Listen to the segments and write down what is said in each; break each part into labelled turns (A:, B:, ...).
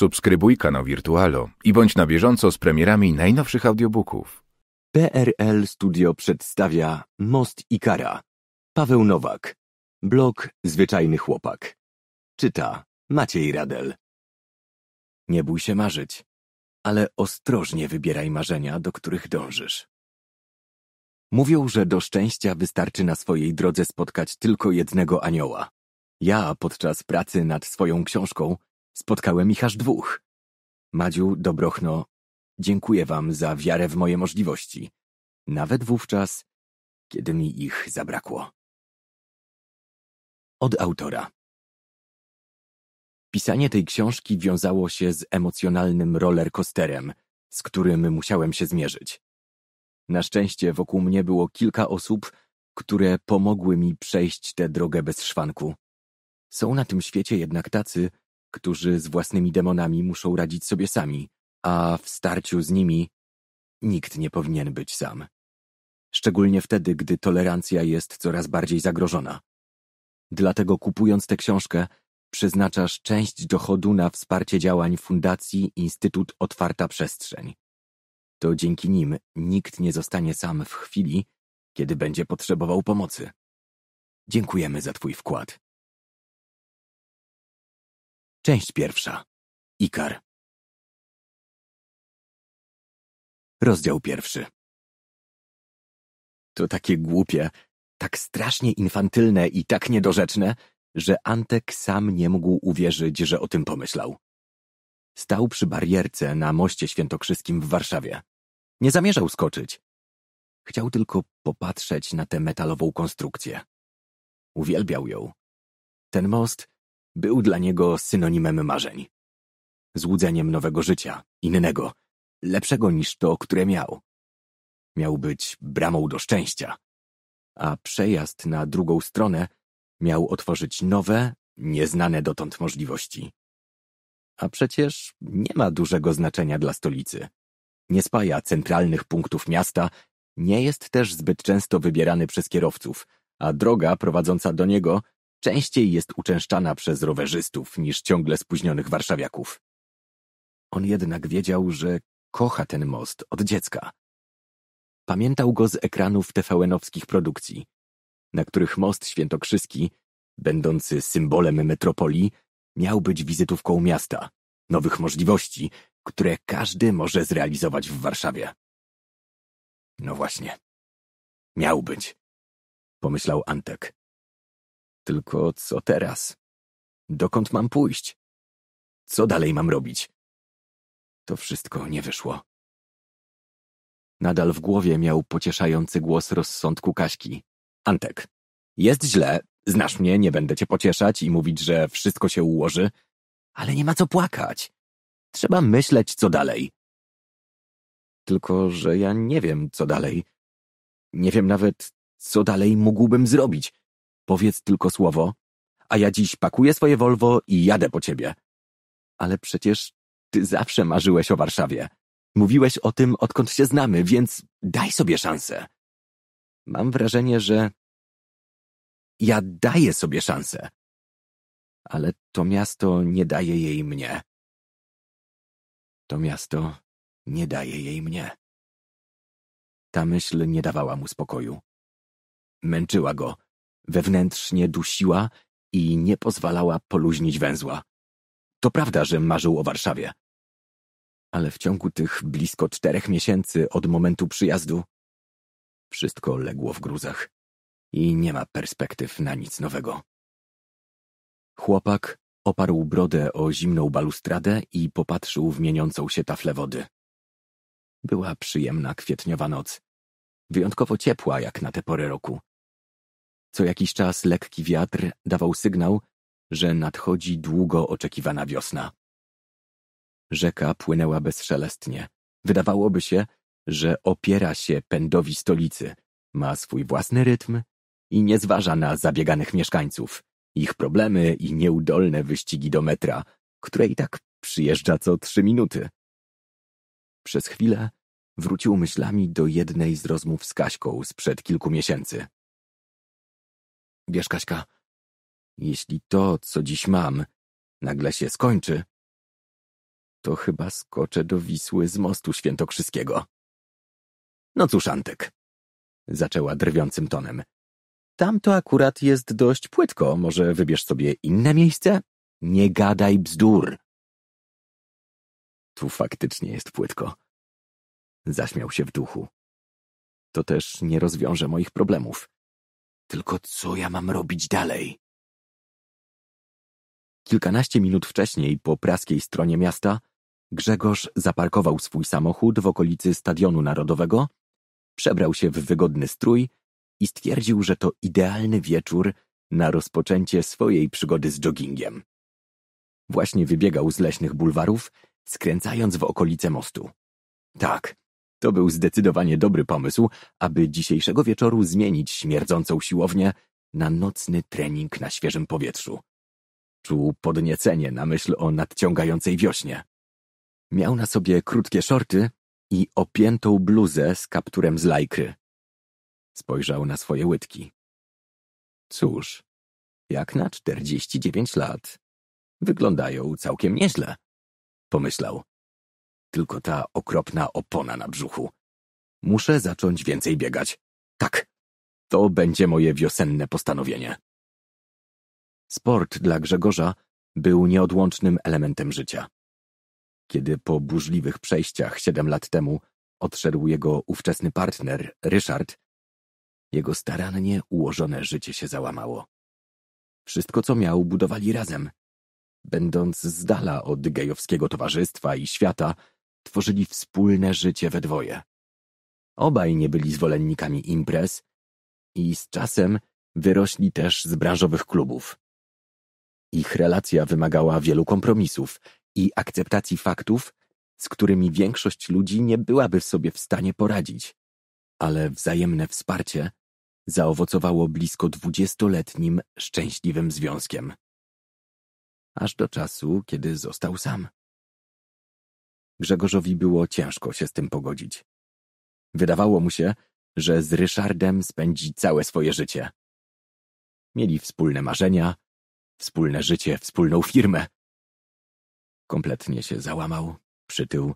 A: Subskrybuj kanał Wirtualo i bądź na bieżąco z premierami najnowszych audiobooków.
B: PRL Studio przedstawia Most Ikara. Paweł Nowak. Blog Zwyczajny Chłopak. Czyta Maciej Radel. Nie bój się marzyć, ale ostrożnie wybieraj marzenia, do których dążysz. Mówią, że do szczęścia wystarczy na swojej drodze spotkać tylko jednego anioła. Ja podczas pracy nad swoją książką spotkałem ich aż dwóch. Madziu, Dobrochno, dziękuję wam za wiarę w moje możliwości, nawet wówczas, kiedy mi ich zabrakło. Od autora Pisanie tej książki wiązało się z emocjonalnym rollercoasterem, z którym musiałem się zmierzyć. Na szczęście wokół mnie było kilka osób, które pomogły mi przejść tę drogę bez szwanku. Są na tym świecie jednak tacy, którzy z własnymi demonami muszą radzić sobie sami, a w starciu z nimi nikt nie powinien być sam. Szczególnie wtedy, gdy tolerancja jest coraz bardziej zagrożona. Dlatego kupując tę książkę, przeznaczasz część dochodu na wsparcie działań Fundacji Instytut Otwarta Przestrzeń. To dzięki nim nikt nie zostanie sam w chwili, kiedy będzie potrzebował pomocy. Dziękujemy za Twój wkład. Część pierwsza. Ikar. Rozdział pierwszy. To takie głupie, tak strasznie infantylne i tak niedorzeczne, że Antek sam nie mógł uwierzyć, że o tym pomyślał. Stał przy barierce na moście świętokrzyskim w Warszawie. Nie zamierzał skoczyć. Chciał tylko popatrzeć na tę metalową konstrukcję. Uwielbiał ją. Ten most był dla niego synonimem marzeń. Złudzeniem nowego życia, innego, lepszego niż to, które miał. Miał być bramą do szczęścia, a przejazd na drugą stronę miał otworzyć nowe, nieznane dotąd możliwości. A przecież nie ma dużego znaczenia dla stolicy. Nie spaja centralnych punktów miasta, nie jest też zbyt często wybierany przez kierowców, a droga prowadząca do niego częściej jest uczęszczana przez rowerzystów niż ciągle spóźnionych warszawiaków. On jednak wiedział, że kocha ten most od dziecka. Pamiętał go z ekranów TVN-owskich produkcji, na których most świętokrzyski, będący symbolem metropolii, miał być wizytówką miasta, nowych możliwości, które każdy może zrealizować w Warszawie. No właśnie. Miał być, pomyślał Antek. Tylko co teraz? Dokąd mam pójść? Co dalej mam robić? To wszystko nie wyszło. Nadal w głowie miał pocieszający głos rozsądku Kaśki. Antek, jest źle, znasz mnie, nie będę cię pocieszać i mówić, że wszystko się ułoży, ale nie ma co płakać. Trzeba myśleć, co dalej. Tylko, że ja nie wiem, co dalej. Nie wiem nawet, co dalej mógłbym zrobić. Powiedz tylko słowo, a ja dziś pakuję swoje Volvo i jadę po ciebie. Ale przecież ty zawsze marzyłeś o Warszawie. Mówiłeś o tym, odkąd się znamy, więc daj sobie szansę. Mam wrażenie, że ja daję sobie szansę. Ale to miasto nie daje jej mnie. To miasto nie daje jej mnie. Ta myśl nie dawała mu spokoju. Męczyła go, wewnętrznie dusiła i nie pozwalała poluźnić węzła. To prawda, że marzył o Warszawie. Ale w ciągu tych blisko czterech miesięcy od momentu przyjazdu wszystko legło w gruzach i nie ma perspektyw na nic nowego. Chłopak oparł brodę o zimną balustradę i popatrzył w mieniącą się taflę wody. Była przyjemna kwietniowa noc, wyjątkowo ciepła jak na tę porę roku. Co jakiś czas lekki wiatr dawał sygnał, że nadchodzi długo oczekiwana wiosna. Rzeka płynęła bezszelestnie. Wydawałoby się, że opiera się pędowi stolicy, ma swój własny rytm i nie zważa na zabieganych mieszkańców, ich problemy i nieudolne wyścigi do metra, które i tak przyjeżdża co trzy minuty. Przez chwilę wrócił myślami do jednej z rozmów z Kaśką sprzed kilku miesięcy. Wiesz, Kaśka, jeśli to, co dziś mam, nagle się skończy, to chyba skoczę do Wisły z mostu świętokrzyskiego. No cóż, Antek, zaczęła drwiącym tonem. Tam to akurat jest dość płytko, może wybierz sobie inne miejsce? Nie gadaj bzdur. Tu faktycznie jest płytko. Zaśmiał się w duchu. To też nie rozwiąże moich problemów. Tylko co ja mam robić dalej? Kilkanaście minut wcześniej, po praskiej stronie miasta, Grzegorz zaparkował swój samochód w okolicy Stadionu Narodowego, przebrał się w wygodny strój i stwierdził, że to idealny wieczór na rozpoczęcie swojej przygody z joggingiem. Właśnie wybiegał z leśnych bulwarów, skręcając w okolice mostu. Tak, to był zdecydowanie dobry pomysł, aby dzisiejszego wieczoru zmienić śmierdzącą siłownię na nocny trening na świeżym powietrzu. Czuł podniecenie na myśl o nadciągającej wiośnie. Miał na sobie krótkie szorty i opiętą bluzę z kapturem z lajkry. Spojrzał na swoje łydki. Cóż, jak na czterdzieści dziewięć lat. Wyglądają całkiem nieźle, pomyślał. Tylko ta okropna opona na brzuchu. Muszę zacząć więcej biegać. Tak, to będzie moje wiosenne postanowienie. Sport dla Grzegorza był nieodłącznym elementem życia. Kiedy po burzliwych przejściach siedem lat temu odszedł jego ówczesny partner, Ryszard, jego starannie ułożone życie się załamało. Wszystko, co miał, budowali razem. Będąc z dala od gejowskiego towarzystwa i świata, tworzyli wspólne życie we dwoje. Obaj nie byli zwolennikami imprez i z czasem wyrośli też z branżowych klubów. Ich relacja wymagała wielu kompromisów i akceptacji faktów, z którymi większość ludzi nie byłaby w sobie w stanie poradzić, ale wzajemne wsparcie zaowocowało blisko dwudziestoletnim szczęśliwym związkiem. Aż do czasu, kiedy został sam. Grzegorzowi było ciężko się z tym pogodzić. Wydawało mu się, że z Ryszardem spędzi całe swoje życie. Mieli wspólne marzenia, wspólne życie, wspólną firmę. Kompletnie się załamał, przytył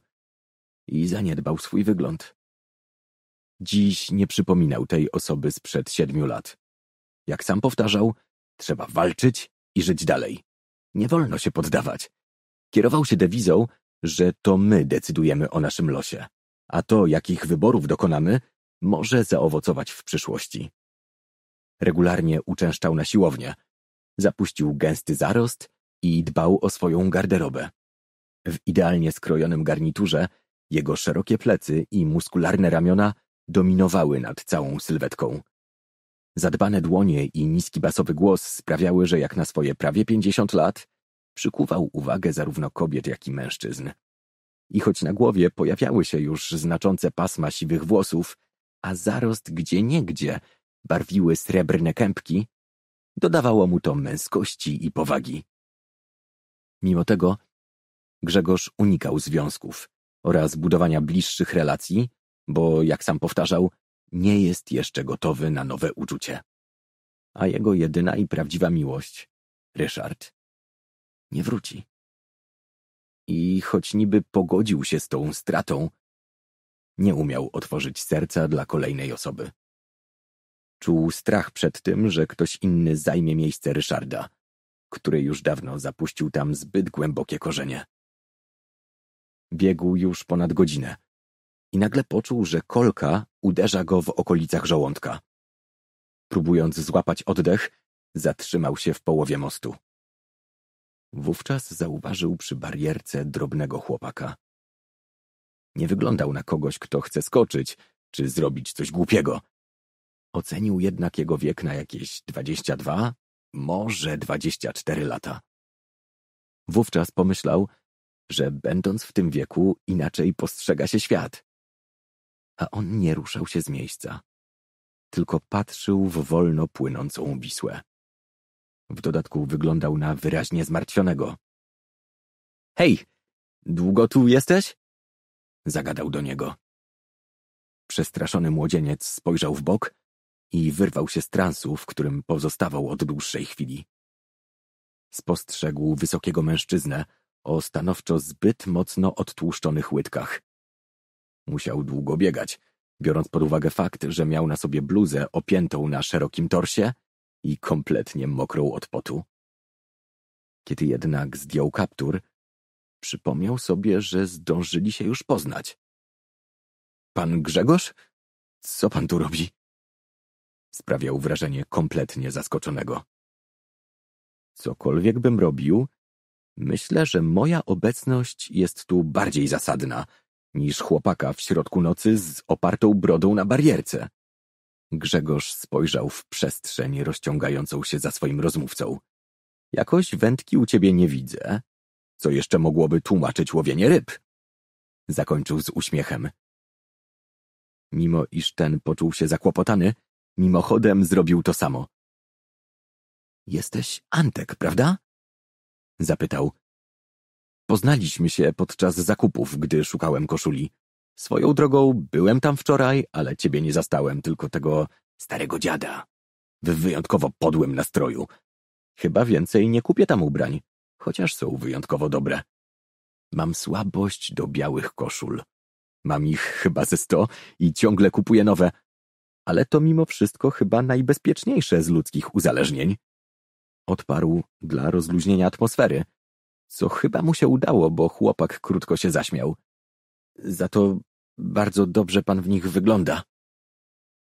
B: i zaniedbał swój wygląd. Dziś nie przypominał tej osoby sprzed siedmiu lat. Jak sam powtarzał, trzeba walczyć i żyć dalej. Nie wolno się poddawać. Kierował się dewizą, że to my decydujemy o naszym losie, a to, jakich wyborów dokonamy, może zaowocować w przyszłości. Regularnie uczęszczał na siłownię, zapuścił gęsty zarost i dbał o swoją garderobę. W idealnie skrojonym garniturze jego szerokie plecy i muskularne ramiona dominowały nad całą sylwetką. Zadbane dłonie i niski basowy głos sprawiały, że jak na swoje prawie pięćdziesiąt lat przykuwał uwagę zarówno kobiet, jak i mężczyzn. I choć na głowie pojawiały się już znaczące pasma siwych włosów, a zarost gdzieniegdzie barwiły srebrne kępki, dodawało mu to męskości i powagi. Mimo tego Grzegorz unikał związków oraz budowania bliższych relacji, bo, jak sam powtarzał, nie jest jeszcze gotowy na nowe uczucie. A jego jedyna i prawdziwa miłość, Ryszard, nie wróci. I choć niby pogodził się z tą stratą, nie umiał otworzyć serca dla kolejnej osoby. Czuł strach przed tym, że ktoś inny zajmie miejsce Ryszarda, który już dawno zapuścił tam zbyt głębokie korzenie. Biegł już ponad godzinę i nagle poczuł, że kolka uderza go w okolicach żołądka. Próbując złapać oddech, zatrzymał się w połowie mostu. Wówczas zauważył przy barierce drobnego chłopaka. Nie wyglądał na kogoś, kto chce skoczyć, czy zrobić coś głupiego. Ocenił jednak jego wiek na jakieś dwadzieścia dwa, może dwadzieścia cztery lata. Wówczas pomyślał, że będąc w tym wieku inaczej postrzega się świat. A on nie ruszał się z miejsca, tylko patrzył w wolno płynącą Wisłę. W dodatku wyglądał na wyraźnie zmartwionego. Hej, długo tu jesteś? Zagadał do niego. Przestraszony młodzieniec spojrzał w bok i wyrwał się z transu, w którym pozostawał od dłuższej chwili. Spostrzegł wysokiego mężczyznę o stanowczo zbyt mocno odtłuszczonych łydkach. Musiał długo biegać, biorąc pod uwagę fakt, że miał na sobie bluzę opiętą na szerokim torsie i kompletnie mokrą od potu. Kiedy jednak zdjął kaptur, przypomniał sobie, że zdążyli się już poznać. Pan Grzegorz? Co pan tu robi? Sprawiał wrażenie kompletnie zaskoczonego. Cokolwiek bym robił, myślę, że moja obecność jest tu bardziej zasadna niż chłopaka w środku nocy z opartą brodą na barierce. Grzegorz spojrzał w przestrzeń rozciągającą się za swoim rozmówcą. Jakoś wędki u ciebie nie widzę, co jeszcze mogłoby tłumaczyć łowienie ryb. Zakończył z uśmiechem. Mimo iż ten poczuł się zakłopotany, mimochodem zrobił to samo. Jesteś Antek, prawda? Zapytał. Poznaliśmy się podczas zakupów, gdy szukałem koszuli. Swoją drogą byłem tam wczoraj, ale ciebie nie zastałem, tylko tego starego dziada. W wyjątkowo podłym nastroju. Chyba więcej nie kupię tam ubrań, chociaż są wyjątkowo dobre. Mam słabość do białych koszul. Mam ich chyba ze sto i ciągle kupuję nowe, ale to mimo wszystko chyba najbezpieczniejsze z ludzkich uzależnień. Odparł dla rozluźnienia atmosfery, co chyba mu się udało, bo chłopak krótko się zaśmiał. Za to bardzo dobrze pan w nich wygląda.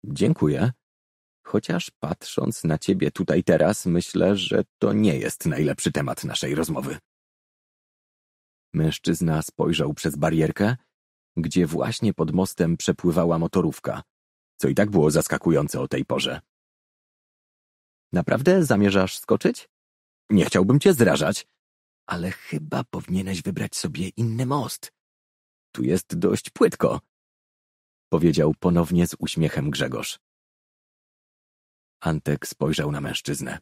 B: Dziękuję. Chociaż patrząc na ciebie tutaj teraz, myślę, że to nie jest najlepszy temat naszej rozmowy. Mężczyzna spojrzał przez barierkę, gdzie właśnie pod mostem przepływała motorówka, co i tak było zaskakujące o tej porze. Naprawdę zamierzasz skoczyć? Nie chciałbym cię zrażać, ale chyba powinieneś wybrać sobie inny most. Tu jest dość płytko, powiedział ponownie z uśmiechem Grzegorz. Antek spojrzał na mężczyznę.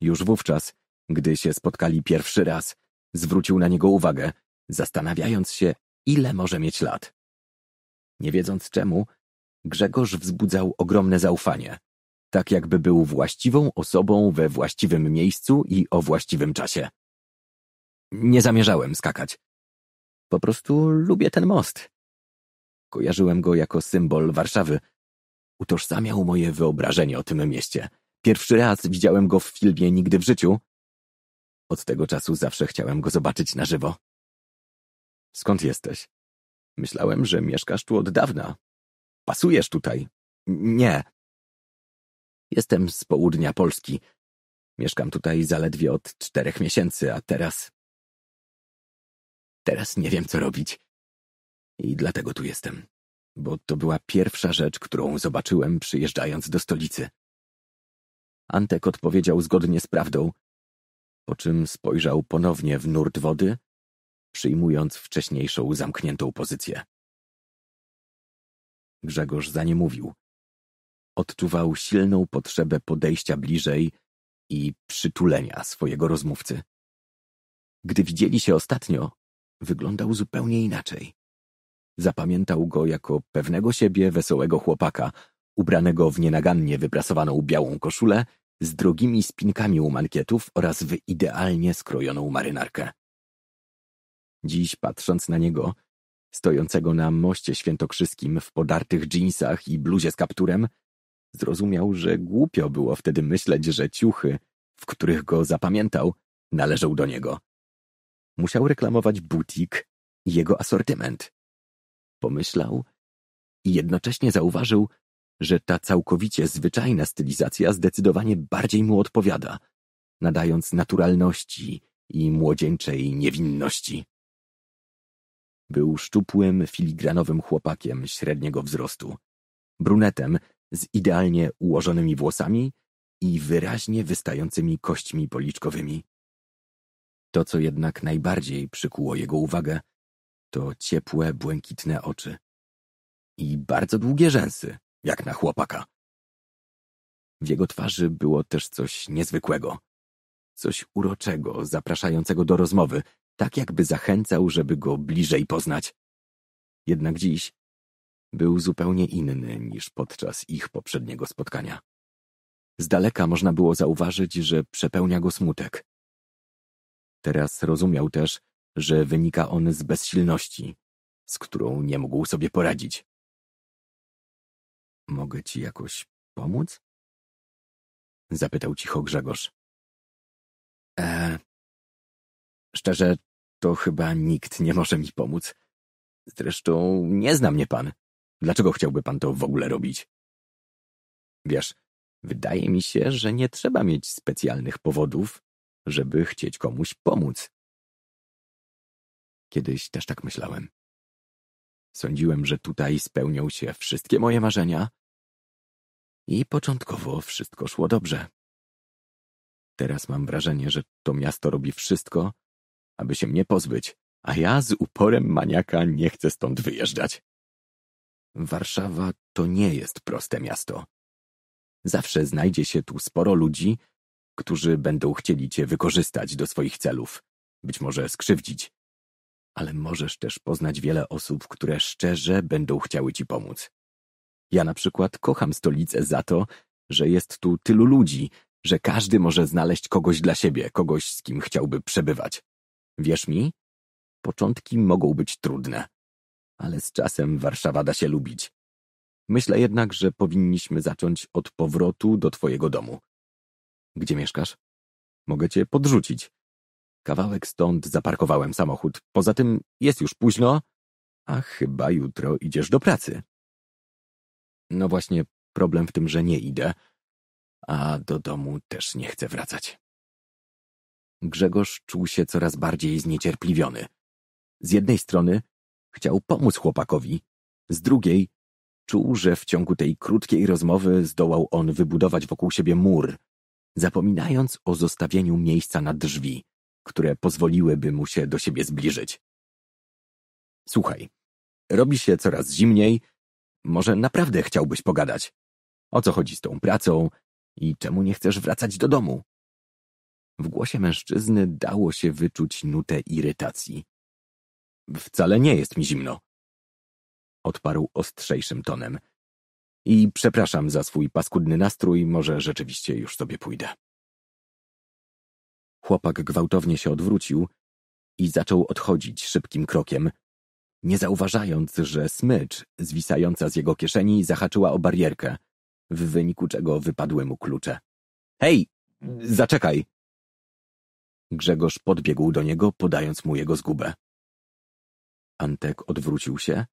B: Już wówczas, gdy się spotkali pierwszy raz, zwrócił na niego uwagę, zastanawiając się, ile może mieć lat. Nie wiedząc czemu, Grzegorz wzbudzał ogromne zaufanie, tak jakby był właściwą osobą we właściwym miejscu i o właściwym czasie. Nie zamierzałem skakać. Po prostu lubię ten most. Kojarzyłem go jako symbol Warszawy. Utożsamiał moje wyobrażenie o tym mieście. Pierwszy raz widziałem go w filmie Nigdy w życiu. Od tego czasu zawsze chciałem go zobaczyć na żywo. Skąd jesteś? Myślałem, że mieszkasz tu od dawna. Pasujesz tutaj. Nie. Jestem z południa Polski. Mieszkam tutaj zaledwie od czterech miesięcy, a teraz... Teraz nie wiem, co robić. I dlatego tu jestem. Bo to była pierwsza rzecz, którą zobaczyłem przyjeżdżając do stolicy. Antek odpowiedział zgodnie z prawdą, po czym spojrzał ponownie w nurt wody przyjmując wcześniejszą zamkniętą pozycję. Grzegorz za nie mówił. Odczuwał silną potrzebę podejścia bliżej i przytulenia swojego rozmówcy. Gdy widzieli się ostatnio, wyglądał zupełnie inaczej. Zapamiętał go jako pewnego siebie wesołego chłopaka, ubranego w nienagannie wyprasowaną białą koszulę z drogimi spinkami u mankietów oraz w idealnie skrojoną marynarkę. Dziś, patrząc na niego, stojącego na moście świętokrzyskim w podartych dżinsach i bluzie z kapturem, zrozumiał, że głupio było wtedy myśleć, że ciuchy, w których go zapamiętał, należą do niego. Musiał reklamować butik i jego asortyment. Pomyślał i jednocześnie zauważył, że ta całkowicie zwyczajna stylizacja zdecydowanie bardziej mu odpowiada, nadając naturalności i młodzieńczej niewinności. Był szczupłym, filigranowym chłopakiem średniego wzrostu. Brunetem z idealnie ułożonymi włosami i wyraźnie wystającymi kośćmi policzkowymi. To, co jednak najbardziej przykuło jego uwagę, to ciepłe, błękitne oczy. I bardzo długie rzęsy, jak na chłopaka. W jego twarzy było też coś niezwykłego. Coś uroczego, zapraszającego do rozmowy, tak jakby zachęcał, żeby go bliżej poznać. Jednak dziś był zupełnie inny niż podczas ich poprzedniego spotkania. Z daleka można było zauważyć, że przepełnia go smutek. Teraz rozumiał też, że wynika on z bezsilności, z którą nie mógł sobie poradzić. Mogę ci jakoś pomóc? Zapytał cicho Grzegorz. E, szczerze, to chyba nikt nie może mi pomóc. Zresztą nie zna mnie pan. Dlaczego chciałby pan to w ogóle robić? Wiesz, wydaje mi się, że nie trzeba mieć specjalnych powodów, żeby chcieć komuś pomóc. Kiedyś też tak myślałem. Sądziłem, że tutaj spełnią się wszystkie moje marzenia i początkowo wszystko szło dobrze. Teraz mam wrażenie, że to miasto robi wszystko, aby się mnie pozbyć, a ja z uporem maniaka nie chcę stąd wyjeżdżać. Warszawa to nie jest proste miasto. Zawsze znajdzie się tu sporo ludzi, którzy będą chcieli cię wykorzystać do swoich celów, być może skrzywdzić. Ale możesz też poznać wiele osób, które szczerze będą chciały ci pomóc. Ja na przykład kocham stolicę za to, że jest tu tylu ludzi, że każdy może znaleźć kogoś dla siebie, kogoś, z kim chciałby przebywać. Wierz mi, początki mogą być trudne, ale z czasem Warszawa da się lubić. Myślę jednak, że powinniśmy zacząć od powrotu do twojego domu. Gdzie mieszkasz? Mogę cię podrzucić. Kawałek stąd zaparkowałem samochód. Poza tym jest już późno, a chyba jutro idziesz do pracy. No właśnie, problem w tym, że nie idę, a do domu też nie chcę wracać. Grzegorz czuł się coraz bardziej zniecierpliwiony. Z jednej strony chciał pomóc chłopakowi, z drugiej czuł, że w ciągu tej krótkiej rozmowy zdołał on wybudować wokół siebie mur, zapominając o zostawieniu miejsca na drzwi, które pozwoliłyby mu się do siebie zbliżyć. Słuchaj, robi się coraz zimniej, może naprawdę chciałbyś pogadać? O co chodzi z tą pracą i czemu nie chcesz wracać do domu? W głosie mężczyzny dało się wyczuć nutę irytacji. Wcale nie jest mi zimno. Odparł ostrzejszym tonem. I przepraszam za swój paskudny nastrój, może rzeczywiście już sobie pójdę. Chłopak gwałtownie się odwrócił i zaczął odchodzić szybkim krokiem, nie zauważając, że smycz zwisająca z jego kieszeni zahaczyła o barierkę, w wyniku czego wypadły mu klucze. Hej, zaczekaj! Grzegorz podbiegł do niego, podając mu jego zgubę. Antek odwrócił się,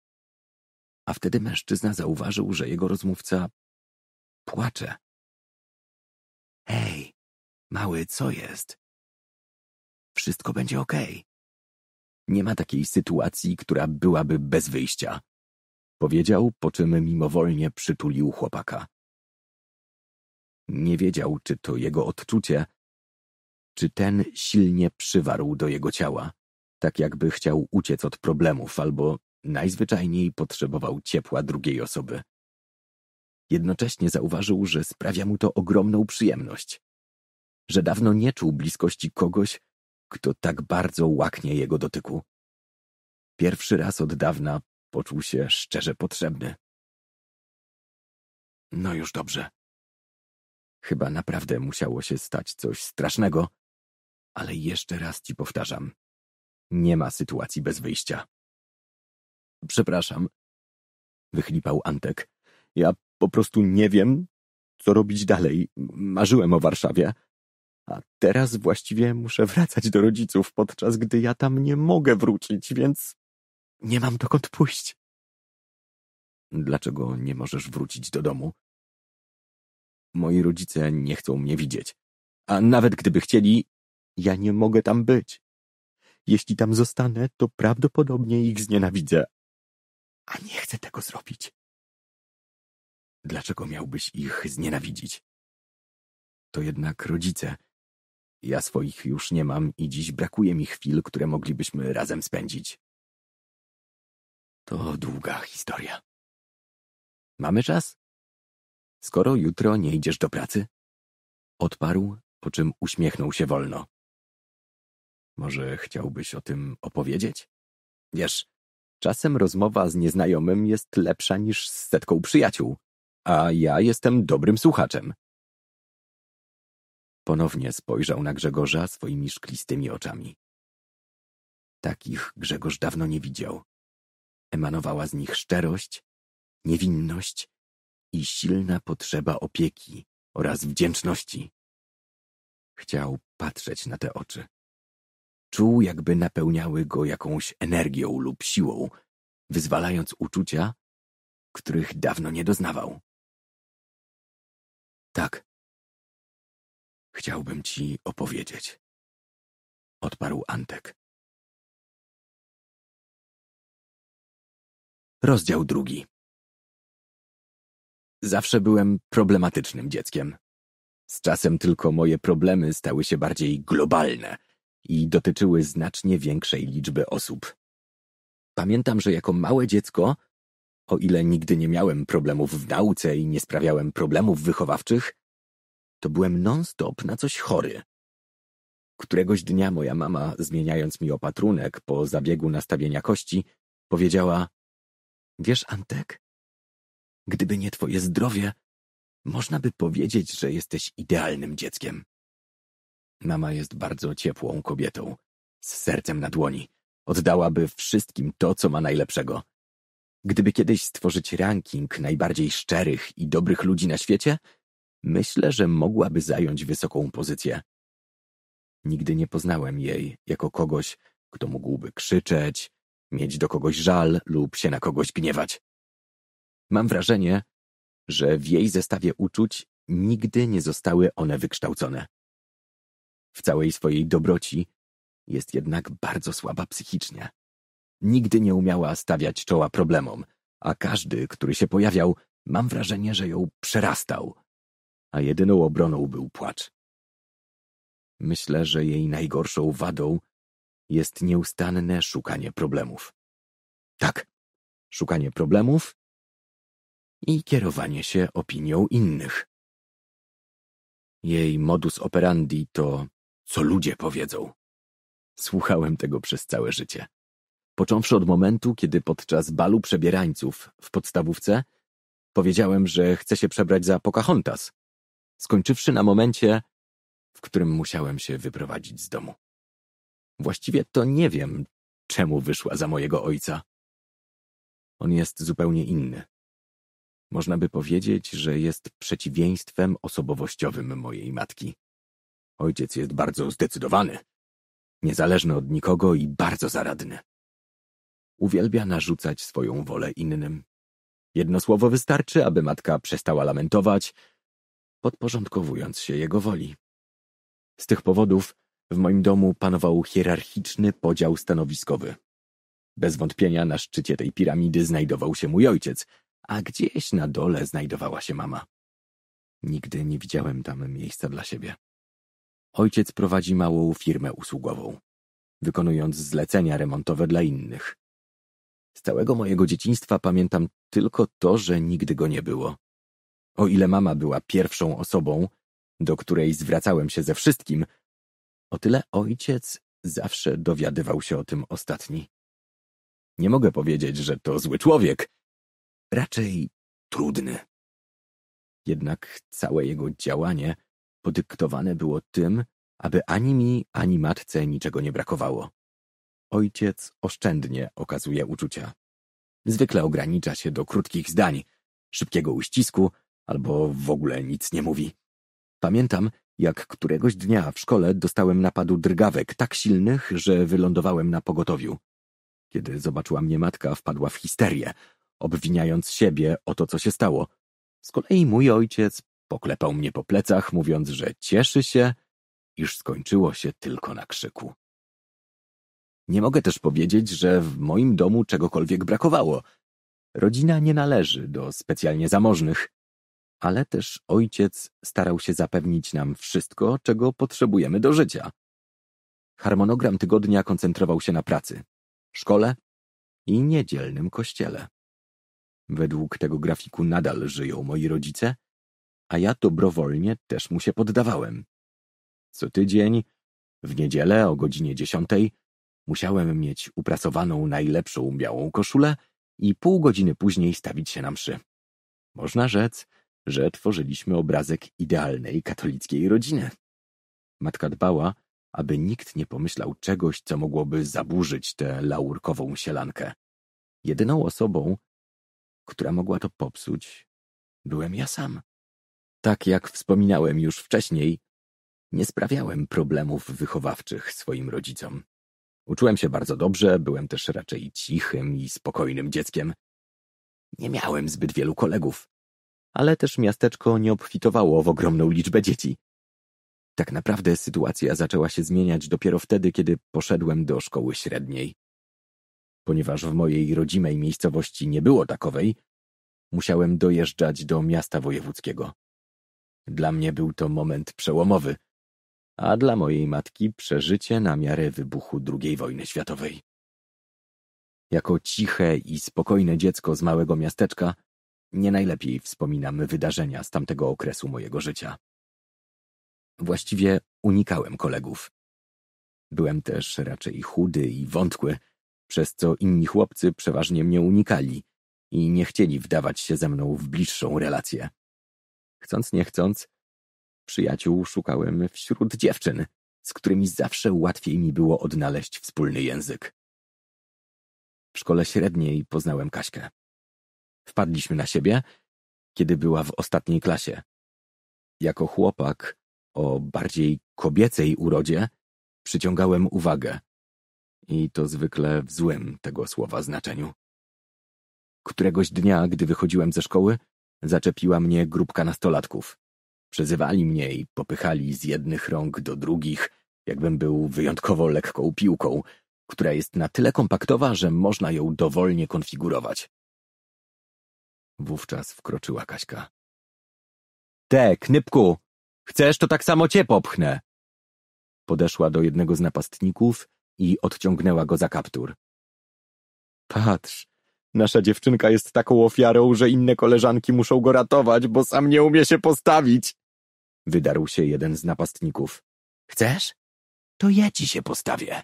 B: a wtedy mężczyzna zauważył, że jego rozmówca płacze. Hej, mały, co jest? Wszystko będzie okej. Okay. Nie ma takiej sytuacji, która byłaby bez wyjścia. Powiedział, po czym mimowolnie przytulił chłopaka. Nie wiedział, czy to jego odczucie, czy ten silnie przywarł do jego ciała, tak jakby chciał uciec od problemów albo najzwyczajniej potrzebował ciepła drugiej osoby. Jednocześnie zauważył, że sprawia mu to ogromną przyjemność, że dawno nie czuł bliskości kogoś, kto tak bardzo łaknie jego dotyku. Pierwszy raz od dawna poczuł się szczerze potrzebny. No już dobrze. Chyba naprawdę musiało się stać coś strasznego, ale jeszcze raz ci powtarzam. Nie ma sytuacji bez wyjścia. Przepraszam, wychlipał Antek. Ja po prostu nie wiem, co robić dalej. Marzyłem o Warszawie. A teraz właściwie muszę wracać do rodziców, podczas gdy ja tam nie mogę wrócić, więc nie mam dokąd pójść. Dlaczego nie możesz wrócić do domu? Moi rodzice nie chcą mnie widzieć. A nawet gdyby chcieli, ja nie mogę tam być. Jeśli tam zostanę, to prawdopodobnie ich znienawidzę. A nie chcę tego zrobić. Dlaczego miałbyś ich znienawidzić? To jednak rodzice, ja swoich już nie mam i dziś brakuje mi chwil, które moglibyśmy razem spędzić. To długa historia. Mamy czas? Skoro jutro nie idziesz do pracy? Odparł, po czym uśmiechnął się wolno. Może chciałbyś o tym opowiedzieć? Wiesz, czasem rozmowa z nieznajomym jest lepsza niż z setką przyjaciół, a ja jestem dobrym słuchaczem. Ponownie spojrzał na Grzegorza swoimi szklistymi oczami. Takich Grzegorz dawno nie widział. Emanowała z nich szczerość, niewinność i silna potrzeba opieki oraz wdzięczności. Chciał patrzeć na te oczy. Czuł, jakby napełniały go jakąś energią lub siłą, wyzwalając uczucia, których dawno nie doznawał. Tak. Chciałbym ci opowiedzieć. Odparł Antek. Rozdział drugi. Zawsze byłem problematycznym dzieckiem. Z czasem tylko moje problemy stały się bardziej globalne i dotyczyły znacznie większej liczby osób. Pamiętam, że jako małe dziecko, o ile nigdy nie miałem problemów w nauce i nie sprawiałem problemów wychowawczych, to byłem non-stop na coś chory. Któregoś dnia moja mama, zmieniając mi opatrunek po zabiegu nastawienia kości, powiedziała Wiesz, Antek, gdyby nie twoje zdrowie, można by powiedzieć, że jesteś idealnym dzieckiem. Mama jest bardzo ciepłą kobietą, z sercem na dłoni. Oddałaby wszystkim to, co ma najlepszego. Gdyby kiedyś stworzyć ranking najbardziej szczerych i dobrych ludzi na świecie, myślę, że mogłaby zająć wysoką pozycję. Nigdy nie poznałem jej jako kogoś, kto mógłby krzyczeć, mieć do kogoś żal lub się na kogoś gniewać. Mam wrażenie, że w jej zestawie uczuć nigdy nie zostały one wykształcone. W całej swojej dobroci jest jednak bardzo słaba psychicznie. Nigdy nie umiała stawiać czoła problemom, a każdy, który się pojawiał, mam wrażenie, że ją przerastał, a jedyną obroną był płacz. Myślę, że jej najgorszą wadą jest nieustanne szukanie problemów. Tak, szukanie problemów i kierowanie się opinią innych. Jej modus operandi to, co ludzie powiedzą. Słuchałem tego przez całe życie. Począwszy od momentu, kiedy podczas balu przebierańców w podstawówce powiedziałem, że chcę się przebrać za Pocahontas, skończywszy na momencie, w którym musiałem się wyprowadzić z domu. Właściwie to nie wiem, czemu wyszła za mojego ojca. On jest zupełnie inny. Można by powiedzieć, że jest przeciwieństwem osobowościowym mojej matki. Ojciec jest bardzo zdecydowany, niezależny od nikogo i bardzo zaradny. Uwielbia narzucać swoją wolę innym. Jedno słowo wystarczy, aby matka przestała lamentować, podporządkowując się jego woli. Z tych powodów w moim domu panował hierarchiczny podział stanowiskowy. Bez wątpienia na szczycie tej piramidy znajdował się mój ojciec, a gdzieś na dole znajdowała się mama. Nigdy nie widziałem tam miejsca dla siebie. Ojciec prowadzi małą firmę usługową, wykonując zlecenia remontowe dla innych. Z całego mojego dzieciństwa pamiętam tylko to, że nigdy go nie było. O ile mama była pierwszą osobą, do której zwracałem się ze wszystkim, o tyle ojciec zawsze dowiadywał się o tym ostatni. Nie mogę powiedzieć, że to zły człowiek. Raczej trudny. Jednak całe jego działanie podyktowane było tym, aby ani mi, ani matce niczego nie brakowało. Ojciec oszczędnie okazuje uczucia. Zwykle ogranicza się do krótkich zdań, szybkiego uścisku albo w ogóle nic nie mówi. Pamiętam, jak któregoś dnia w szkole dostałem napadu drgawek tak silnych, że wylądowałem na pogotowiu. Kiedy zobaczyła mnie matka, wpadła w histerię, obwiniając siebie o to, co się stało. Z kolei mój ojciec poklepał mnie po plecach, mówiąc, że cieszy się, iż skończyło się tylko na krzyku. Nie mogę też powiedzieć, że w moim domu czegokolwiek brakowało. Rodzina nie należy do specjalnie zamożnych, ale też ojciec starał się zapewnić nam wszystko, czego potrzebujemy do życia. Harmonogram tygodnia koncentrował się na pracy, szkole i niedzielnym kościele. Według tego grafiku nadal żyją moi rodzice, a ja dobrowolnie też mu się poddawałem. Co tydzień, w niedzielę o godzinie dziesiątej, musiałem mieć uprasowaną najlepszą białą koszulę i pół godziny później stawić się na mszy. Można rzec, że tworzyliśmy obrazek idealnej katolickiej rodziny. Matka dbała, aby nikt nie pomyślał czegoś, co mogłoby zaburzyć tę laurkową sielankę. Jedyną osobą, która mogła to popsuć, byłem ja sam. Tak jak wspominałem już wcześniej, nie sprawiałem problemów wychowawczych swoim rodzicom. Uczyłem się bardzo dobrze, byłem też raczej cichym i spokojnym dzieckiem. Nie miałem zbyt wielu kolegów, ale też miasteczko nie obfitowało w ogromną liczbę dzieci. Tak naprawdę sytuacja zaczęła się zmieniać dopiero wtedy, kiedy poszedłem do szkoły średniej. Ponieważ w mojej rodzimej miejscowości nie było takowej, musiałem dojeżdżać do miasta wojewódzkiego. Dla mnie był to moment przełomowy, a dla mojej matki przeżycie na miarę wybuchu II wojny światowej. Jako ciche i spokojne dziecko z małego miasteczka nie najlepiej wspominam wydarzenia z tamtego okresu mojego życia. Właściwie unikałem kolegów. Byłem też raczej chudy i wątły, przez co inni chłopcy przeważnie mnie unikali i nie chcieli wdawać się ze mną w bliższą relację. Chcąc nie chcąc, przyjaciół szukałem wśród dziewczyn, z którymi zawsze łatwiej mi było odnaleźć wspólny język. W szkole średniej poznałem Kaśkę. Wpadliśmy na siebie, kiedy była w ostatniej klasie. Jako chłopak o bardziej kobiecej urodzie przyciągałem uwagę. I to zwykle w złym tego słowa znaczeniu. Któregoś dnia, gdy wychodziłem ze szkoły, zaczepiła mnie grupka nastolatków. Przezywali mnie i popychali z jednych rąk do drugich, jakbym był wyjątkowo lekką piłką, która jest na tyle kompaktowa, że można ją dowolnie konfigurować. Wówczas wkroczyła Kaśka. Te, knypku! Chcesz, to tak samo cię popchnę! Podeszła do jednego z napastników i odciągnęła go za kaptur. Patrz, nasza dziewczynka jest taką ofiarą, że inne koleżanki muszą go ratować, bo sam nie umie się postawić. Wydarł się jeden z napastników. Chcesz? To ja ci się postawię.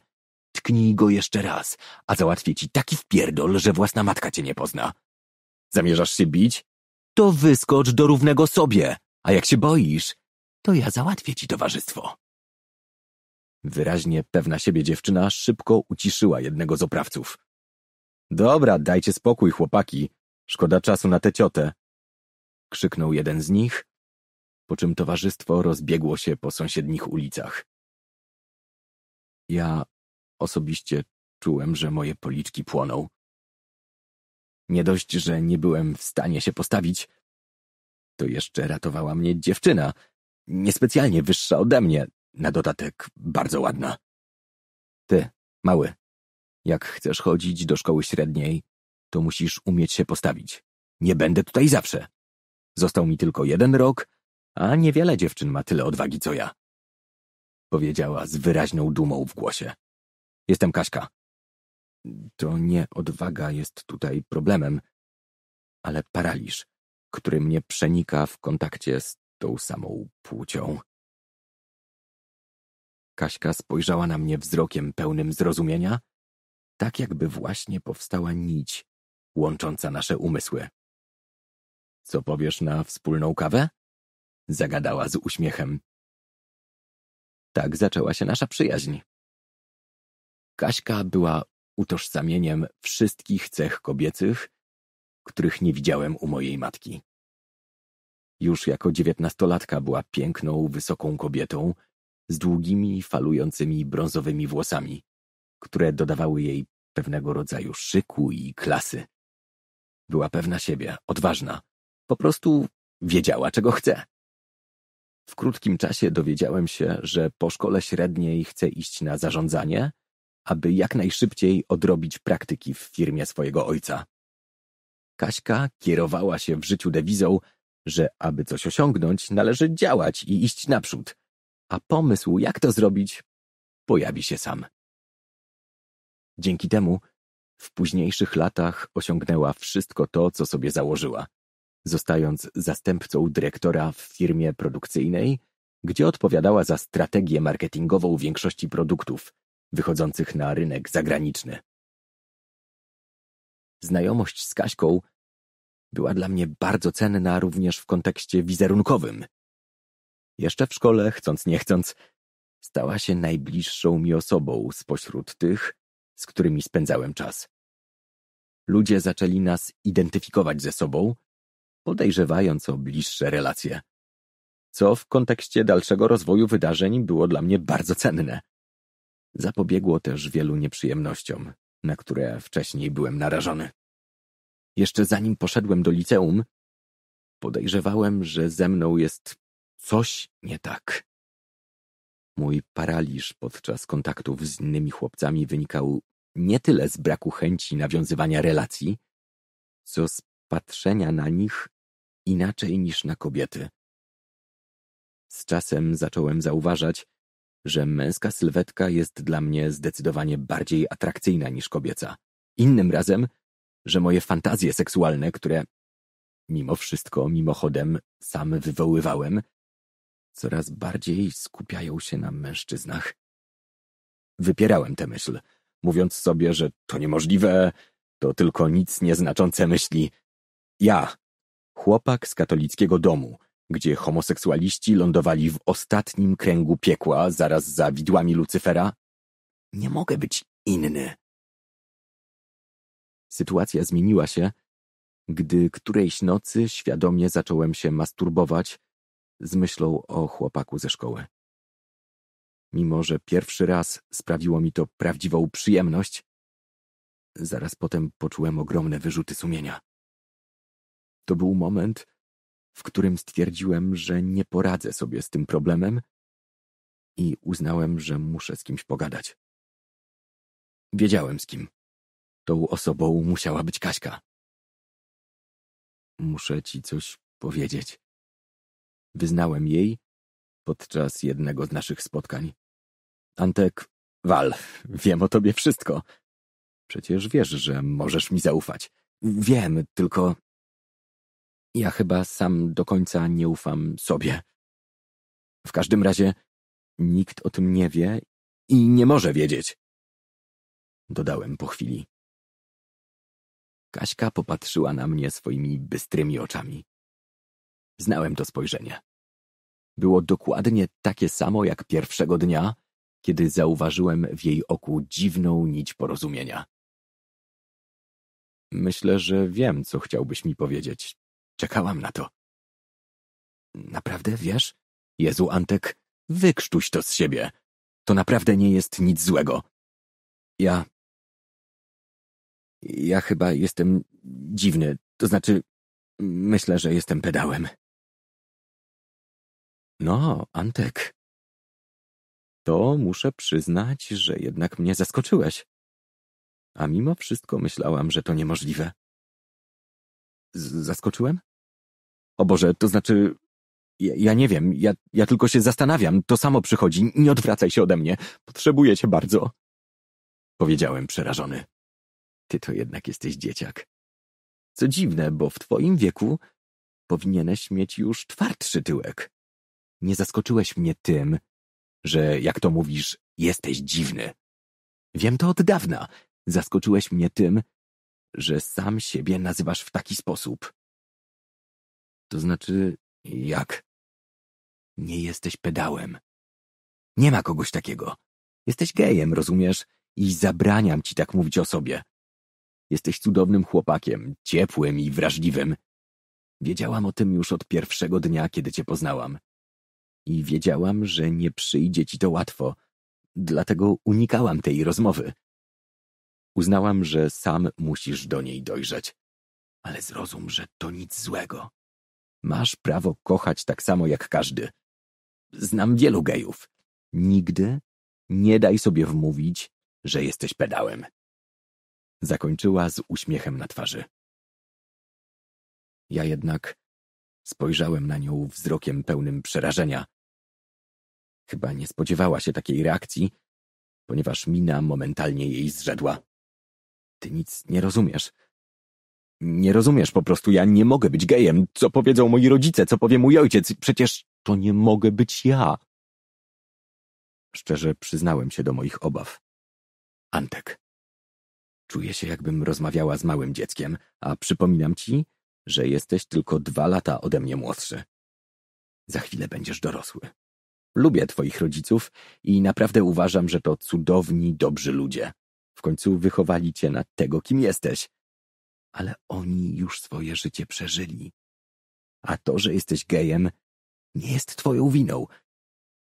B: Tknij go jeszcze raz, a załatwię ci taki wpierdol, że własna matka cię nie pozna. Zamierzasz się bić? To wyskocz do równego sobie, a jak się boisz, to ja załatwię ci towarzystwo. Wyraźnie pewna siebie dziewczyna szybko uciszyła jednego z oprawców. Dobra, dajcie spokój, chłopaki. Szkoda czasu na tę ciotę. Krzyknął jeden z nich, po czym towarzystwo rozbiegło się po sąsiednich ulicach. Ja osobiście czułem, że moje policzki płoną. Nie dość, że nie byłem w stanie się postawić, to jeszcze ratowała mnie dziewczyna, niespecjalnie wyższa ode mnie, na dodatek bardzo ładna. Ty, mały, jak chcesz chodzić do szkoły średniej, to musisz umieć się postawić. Nie będę tutaj zawsze. Został mi tylko jeden rok, a niewiele dziewczyn ma tyle odwagi co ja. Powiedziała z wyraźną dumą w głosie. Jestem Kaśka. To nie odwaga jest tutaj problemem, ale paraliż, który mnie przenika w kontakcie z tą samą płcią. Kaśka spojrzała na mnie wzrokiem pełnym zrozumienia, tak jakby właśnie powstała nić łącząca nasze umysły. Co powiesz na wspólną kawę? Zagadała z uśmiechem. Tak zaczęła się nasza przyjaźń. Kaśka była utożsamieniem wszystkich cech kobiecych, których nie widziałem u mojej matki. Już jako dziewiętnastolatka była piękną, wysoką kobietą z długimi, falującymi brązowymi włosami, które dodawały jej pewnego rodzaju szyku i klasy. Była pewna siebie, odważna. Po prostu wiedziała, czego chce. W krótkim czasie dowiedziałem się, że po szkole średniej chce iść na zarządzanie, aby jak najszybciej odrobić praktyki w firmie swojego ojca. Kaśka kierowała się w życiu dewizą, że aby coś osiągnąć, należy działać i iść naprzód, a pomysł, jak to zrobić, pojawi się sam. Dzięki temu w późniejszych latach osiągnęła wszystko to, co sobie założyła, zostając zastępcą dyrektora w firmie produkcyjnej, gdzie odpowiadała za strategię marketingową większości produktów wychodzących na rynek zagraniczny. Znajomość z Kaśką była dla mnie bardzo cenna również w kontekście wizerunkowym. Jeszcze w szkole, chcąc nie chcąc, Stała się najbliższą mi osobą spośród tych, z którymi spędzałem czas. Ludzie zaczęli nas identyfikować ze sobą, podejrzewając o bliższe relacje. Co w kontekście dalszego rozwoju wydarzeń było dla mnie bardzo cenne. Zapobiegło też wielu nieprzyjemnościom, na które wcześniej byłem narażony. Jeszcze zanim poszedłem do liceum, podejrzewałem, że ze mną jest coś nie tak. Mój paraliż podczas kontaktów z innymi chłopcami wynikał nie tyle z braku chęci nawiązywania relacji, co z patrzenia na nich inaczej niż na kobiety. Z czasem zacząłem zauważać, że męska sylwetka jest dla mnie zdecydowanie bardziej atrakcyjna niż kobieca. Innym razem, że moje fantazje seksualne, które mimo wszystko mimochodem sam wywoływałem, coraz bardziej skupiają się na mężczyznach. Wypierałem tę myśl, mówiąc sobie, że to niemożliwe, to tylko nic nieznaczące myśli. Ja, chłopak z katolickiego domu, gdzie homoseksualiści lądowali w ostatnim kręgu piekła zaraz za widłami Lucyfera, nie mogę być inny. Sytuacja zmieniła się, gdy którejś nocy świadomie zacząłem się masturbować z myślą o chłopaku ze szkoły. Mimo, że pierwszy raz sprawiło mi to prawdziwą przyjemność, zaraz potem poczułem ogromne wyrzuty sumienia. To był moment, w którym stwierdziłem, że nie poradzę sobie z tym problemem i uznałem, że muszę z kimś pogadać. Wiedziałem z kim. Tą osobą musiała być Kaśka. Muszę ci coś powiedzieć. Wyznałem jej podczas jednego z naszych spotkań. Antek, Wal, wiem o tobie wszystko. Przecież wiesz, że możesz mi zaufać. Wiem, tylko ja chyba sam do końca nie ufam sobie. W każdym razie nikt o tym nie wie i nie może wiedzieć. Dodałem po chwili. Kaśka popatrzyła na mnie swoimi bystrymi oczami. Znałem to spojrzenie. Było dokładnie takie samo jak pierwszego dnia, kiedy zauważyłem w jej oku dziwną nić porozumienia. Myślę, że wiem, co chciałbyś mi powiedzieć. Czekałam na to. Naprawdę wiesz? Jezu, Antek, wykrztuś to z siebie. To naprawdę nie jest nic złego. Ja... Ja chyba jestem dziwny, to znaczy, myślę, że jestem pedałem. No, Antek. To muszę przyznać, że jednak mnie zaskoczyłeś. A mimo wszystko myślałam, że to niemożliwe. Z zaskoczyłem? O Boże, to znaczy... Ja, ja, nie wiem, ja, ja tylko się zastanawiam, to samo przychodzi, nie odwracaj się ode mnie, potrzebuję cię bardzo. Powiedziałem przerażony. Ty to jednak jesteś dzieciak. Co dziwne, bo w twoim wieku powinieneś mieć już twardszy tyłek. Nie zaskoczyłeś mnie tym, że, jak to mówisz, jesteś dziwny. Wiem to od dawna. Zaskoczyłeś mnie tym, że sam siebie nazywasz w taki sposób. To znaczy, jak? Nie jesteś pedałem. Nie ma kogoś takiego. Jesteś gejem, rozumiesz? I zabraniam ci tak mówić o sobie. Jesteś cudownym chłopakiem, ciepłym i wrażliwym. Wiedziałam o tym już od pierwszego dnia, kiedy cię poznałam. I wiedziałam, że nie przyjdzie ci to łatwo, dlatego unikałam tej rozmowy. Uznałam, że sam musisz do niej dojrzeć. Ale zrozum, że to nic złego. Masz prawo kochać tak samo jak każdy. Znam wielu gejów. Nigdy nie daj sobie wmówić, że jesteś pedałem. Zakończyła z uśmiechem na twarzy. Ja jednak spojrzałem na nią wzrokiem pełnym przerażenia. Chyba nie spodziewała się takiej reakcji, ponieważ mina momentalnie jej zrzedła. Ty nic nie rozumiesz. Nie rozumiesz po prostu, ja nie mogę być gejem. Co powiedzą moi rodzice, co powie mój ojciec? Przecież to nie mogę być ja. Szczerze przyznałem się do moich obaw. Antek. Czuję się, jakbym rozmawiała z małym dzieckiem, a przypominam ci, że jesteś tylko dwa lata ode mnie młodszy. Za chwilę będziesz dorosły. Lubię twoich rodziców i naprawdę uważam, że to cudowni, dobrzy ludzie. W końcu wychowali cię na tego, kim jesteś. Ale oni już swoje życie przeżyli. A to, że jesteś gejem, nie jest twoją winą.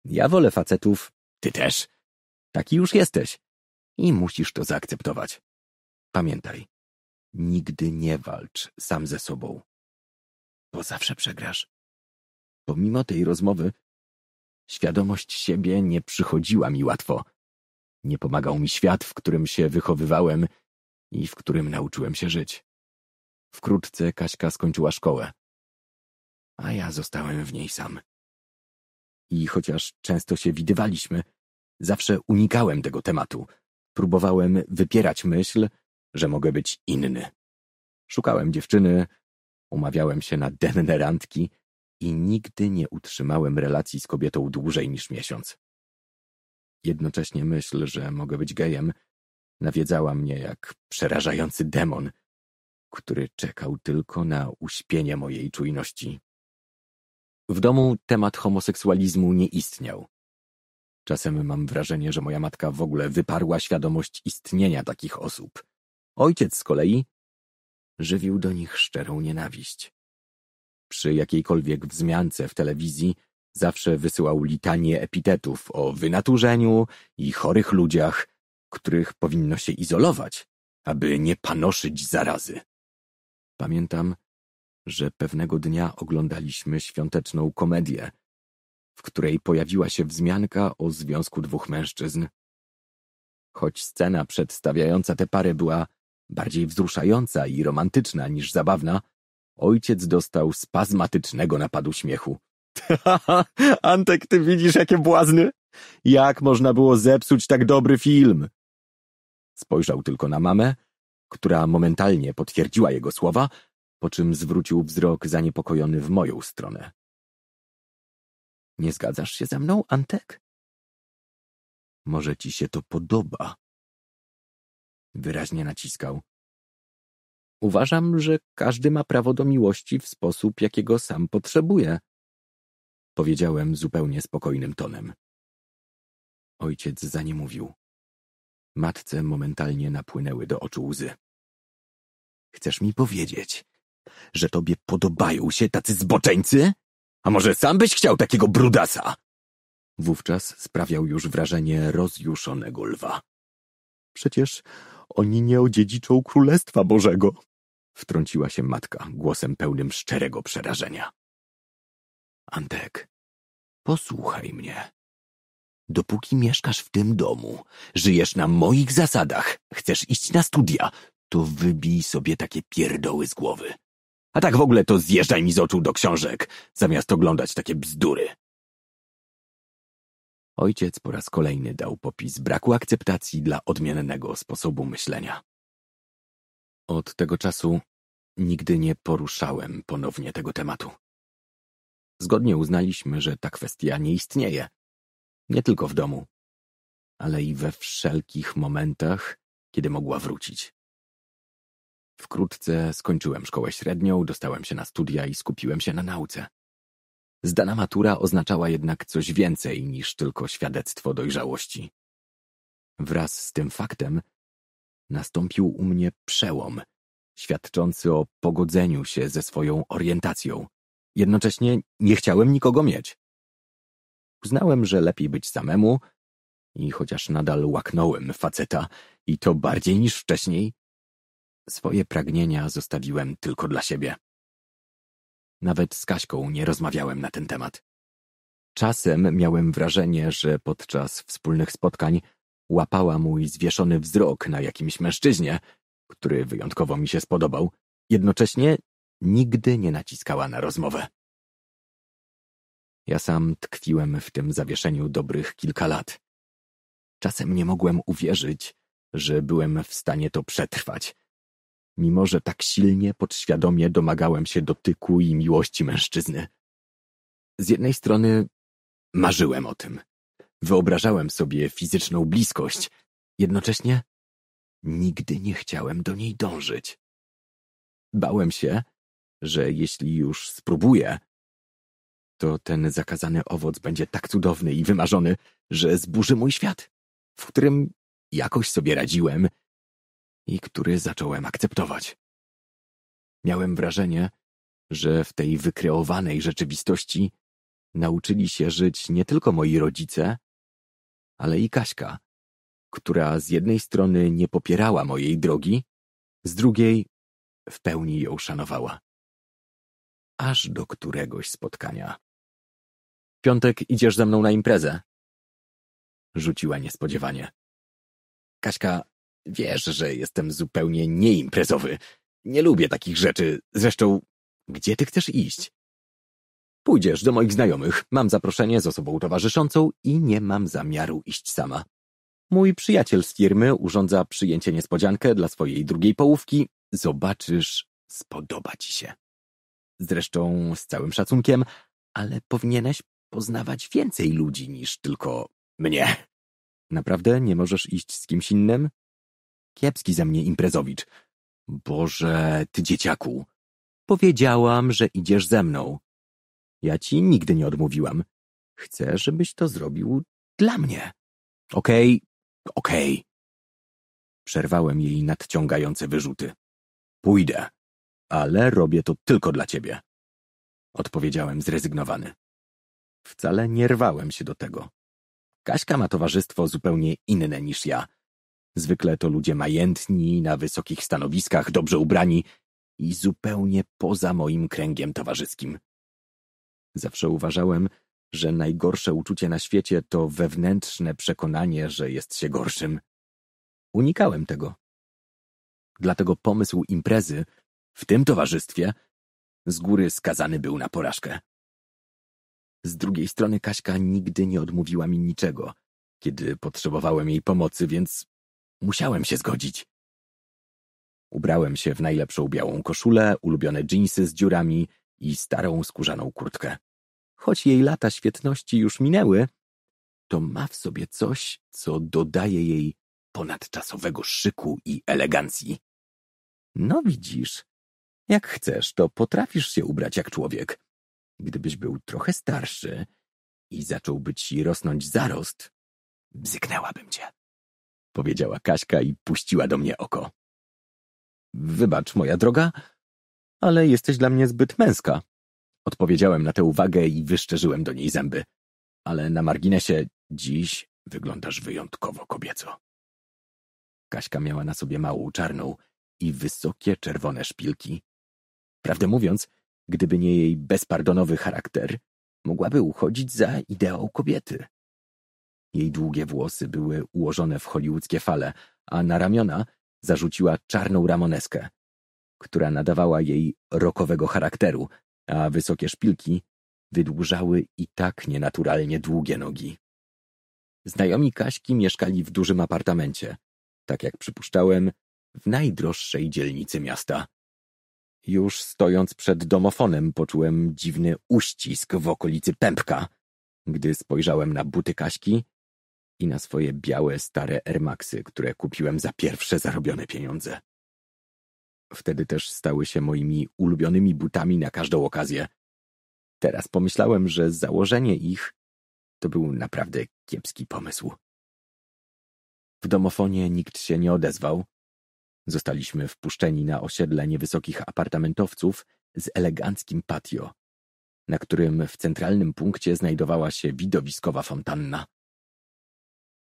B: Ja wolę facetów, ty też. Taki już jesteś. I musisz to zaakceptować. Pamiętaj, nigdy nie walcz sam ze sobą, bo zawsze przegrasz. Pomimo tej rozmowy, świadomość siebie nie przychodziła mi łatwo. Nie pomagał mi świat, w którym się wychowywałem i w którym nauczyłem się żyć. Wkrótce Kaśka skończyła szkołę, a ja zostałem w niej sam. I chociaż często się widywaliśmy, zawsze unikałem tego tematu. Próbowałem wypierać myśl, że mogę być inny. Szukałem dziewczyny, umawiałem się na denne randki i nigdy nie utrzymałem relacji z kobietą dłużej niż miesiąc. Jednocześnie myśl, że mogę być gejem, nawiedzała mnie jak przerażający demon, który czekał tylko na uśpienie mojej czujności. W domu temat homoseksualizmu nie istniał. Czasem mam wrażenie, że moja matka w ogóle wyparła świadomość istnienia takich osób. Ojciec z kolei żywił do nich szczerą nienawiść. Przy jakiejkolwiek wzmiance w telewizji zawsze wysyłał litanie epitetów o wynaturzeniu i chorych ludziach, których powinno się izolować, aby nie panoszyć zarazy. Pamiętam, że pewnego dnia oglądaliśmy świąteczną komedię, w której pojawiła się wzmianka o związku dwóch mężczyzn. Choć scena przedstawiająca tę parę była bardziej wzruszająca i romantyczna niż zabawna, ojciec dostał spazmatycznego napadu śmiechu. Antek, ty widzisz, jakie błazny? Jak można było zepsuć tak dobry film? Spojrzał tylko na mamę, która momentalnie potwierdziła jego słowa, po czym zwrócił wzrok zaniepokojony w moją stronę. Nie zgadzasz się ze mną, Antek? Może ci się to podoba. Wyraźnie naciskał. Uważam, że każdy ma prawo do miłości w sposób, jakiego sam potrzebuje. Powiedziałem zupełnie spokojnym tonem. Ojciec za nie mówił. Matce momentalnie napłynęły do oczu łzy. Chcesz mi powiedzieć, że tobie podobają się tacy zboczeńcy? A może sam byś chciał takiego brudasa? Wówczas sprawiał już wrażenie rozjuszonego lwa. Przecież oni nie odziedziczą Królestwa Bożego, wtrąciła się matka głosem pełnym szczerego przerażenia. Antek, posłuchaj mnie. Dopóki mieszkasz w tym domu, żyjesz na moich zasadach, chcesz iść na studia, to wybij sobie takie pierdoły z głowy. A tak w ogóle to zjeżdżaj mi z oczu do książek, zamiast oglądać takie bzdury. Ojciec po raz kolejny dał popis braku akceptacji dla odmiennego sposobu myślenia. Od tego czasu nigdy nie poruszałem ponownie tego tematu. Zgodnie uznaliśmy, że ta kwestia nie istnieje. Nie tylko w domu, ale i we wszelkich momentach, kiedy mogła wrócić. Wkrótce skończyłem szkołę średnią, dostałem się na studia i skupiłem się na nauce. Zdana matura oznaczała jednak coś więcej niż tylko świadectwo dojrzałości. Wraz z tym faktem nastąpił u mnie przełom, świadczący o pogodzeniu się ze swoją orientacją. Jednocześnie nie chciałem nikogo mieć. Uznałem, że lepiej być samemu i chociaż nadal łaknąłem faceta i to bardziej niż wcześniej, swoje pragnienia zostawiłem tylko dla siebie. Nawet z Kaśką nie rozmawiałem na ten temat. Czasem miałem wrażenie, że podczas wspólnych spotkań łapała mój zwieszony wzrok na jakimś mężczyźnie, który wyjątkowo mi się spodobał, jednocześnie nigdy nie naciskała na rozmowę. Ja sam tkwiłem w tym zawieszeniu dobrych kilka lat. Czasem nie mogłem uwierzyć, że byłem w stanie to przetrwać, mimo że tak silnie podświadomie domagałem się dotyku i miłości mężczyzny. Z jednej strony marzyłem o tym. Wyobrażałem sobie fizyczną bliskość, jednocześnie nigdy nie chciałem do niej dążyć. Bałem się, że jeśli już spróbuję, to ten zakazany owoc będzie tak cudowny i wymarzony, że zburzy mój świat, w którym jakoś sobie radziłem i który zacząłem akceptować. Miałem wrażenie, że w tej wykreowanej rzeczywistości nauczyli się żyć nie tylko moi rodzice, ale i Kaśka, która z jednej strony nie popierała mojej drogi, z drugiej w pełni ją szanowała. Aż do któregoś spotkania. Piątek idziesz ze mną na imprezę. Rzuciła niespodziewanie. Kaśka, wiesz, że jestem zupełnie nieimprezowy. Nie lubię takich rzeczy. Zresztą, gdzie ty chcesz iść? Pójdziesz do moich znajomych. Mam zaproszenie z osobą towarzyszącą i nie mam zamiaru iść sama. Mój przyjaciel z firmy urządza przyjęcie niespodziankę dla swojej drugiej połówki. Zobaczysz, spodoba ci się. Zresztą z całym szacunkiem, ale powinieneś poznawać więcej ludzi niż tylko mnie. Naprawdę nie możesz iść z kimś innym? Kiepski ze mnie imprezowicz. Boże, ty dzieciaku. Powiedziałam, że idziesz ze mną. Ja ci nigdy nie odmówiłam. Chcę, żebyś to zrobił dla mnie. Okej, okay, okej. Okay. Przerwałem jej nadciągające wyrzuty. Pójdę, ale robię to tylko dla ciebie. Odpowiedziałem zrezygnowany. Wcale nie rwałem się do tego. Kaśka ma towarzystwo zupełnie inne niż ja. Zwykle to ludzie majętni, na wysokich stanowiskach, dobrze ubrani i zupełnie poza moim kręgiem towarzyskim. Zawsze uważałem, że najgorsze uczucie na świecie to wewnętrzne przekonanie, że jest się gorszym. Unikałem tego. Dlatego pomysł imprezy w tym towarzystwie z góry skazany był na porażkę. Z drugiej strony Kaśka nigdy nie odmówiła mi niczego, kiedy potrzebowałem jej pomocy, więc musiałem się zgodzić. Ubrałem się w najlepszą białą koszulę, ulubione dżinsy z dziurami i starą skórzaną kurtkę. Choć jej lata świetności już minęły, to ma w sobie coś, co dodaje jej ponadczasowego szyku i elegancji. No widzisz, jak chcesz, to potrafisz się ubrać jak człowiek. Gdybyś był trochę starszy i zacząłby ci rosnąć zarost, bzyknęłabym cię. Powiedziała Kaśka i puściła do mnie oko. Wybacz, moja droga, ale jesteś dla mnie zbyt męska. Odpowiedziałem na tę uwagę i wyszczerzyłem do niej zęby. Ale na marginesie dziś wyglądasz wyjątkowo kobieco. Kaśka miała na sobie małą czarną i wysokie czerwone szpilki. Prawdę mówiąc, gdyby nie jej bezpardonowy charakter, mogłaby uchodzić za ideał kobiety. Jej długie włosy były ułożone w hollywoodzkie fale, a na ramiona zarzuciła czarną ramoneskę, która nadawała jej rokowego charakteru, a wysokie szpilki wydłużały i tak nienaturalnie długie nogi. Znajomi Kaśki mieszkali w dużym apartamencie, tak jak przypuszczałem, w najdroższej dzielnicy miasta. Już stojąc przed domofonem poczułem dziwny uścisk w okolicy pępka, gdy spojrzałem na buty Kaśki i na swoje białe, stare Ermaksy, które kupiłem za pierwsze zarobione pieniądze. Wtedy też stały się moimi ulubionymi butami na każdą okazję. Teraz pomyślałem, że założenie ich to był naprawdę kiepski pomysł. W domofonie nikt się nie odezwał, Zostaliśmy wpuszczeni na osiedle niewysokich apartamentowców z eleganckim patio, na którym w centralnym punkcie znajdowała się widowiskowa fontanna.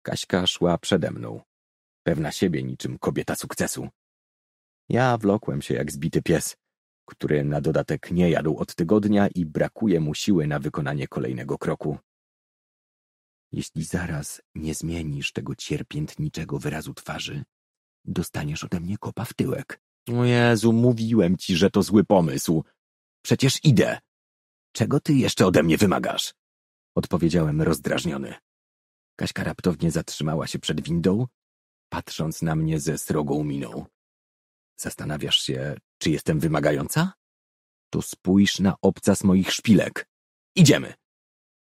B: Kaśka szła przede mną, pewna siebie niczym kobieta sukcesu. Ja wlokłem się jak zbity pies, który na dodatek nie jadł od tygodnia i brakuje mu siły na wykonanie kolejnego kroku. Jeśli zaraz nie zmienisz tego cierpiętniczego wyrazu twarzy, dostaniesz ode mnie kopa w tyłek. O Jezu, mówiłem ci, że to zły pomysł. Przecież idę. Czego ty jeszcze ode mnie wymagasz? Odpowiedziałem rozdrażniony. Kaśka raptownie zatrzymała się przed windą, patrząc na mnie ze srogą miną. Zastanawiasz się, czy jestem wymagająca? To spójrz na obca z moich szpilek. Idziemy!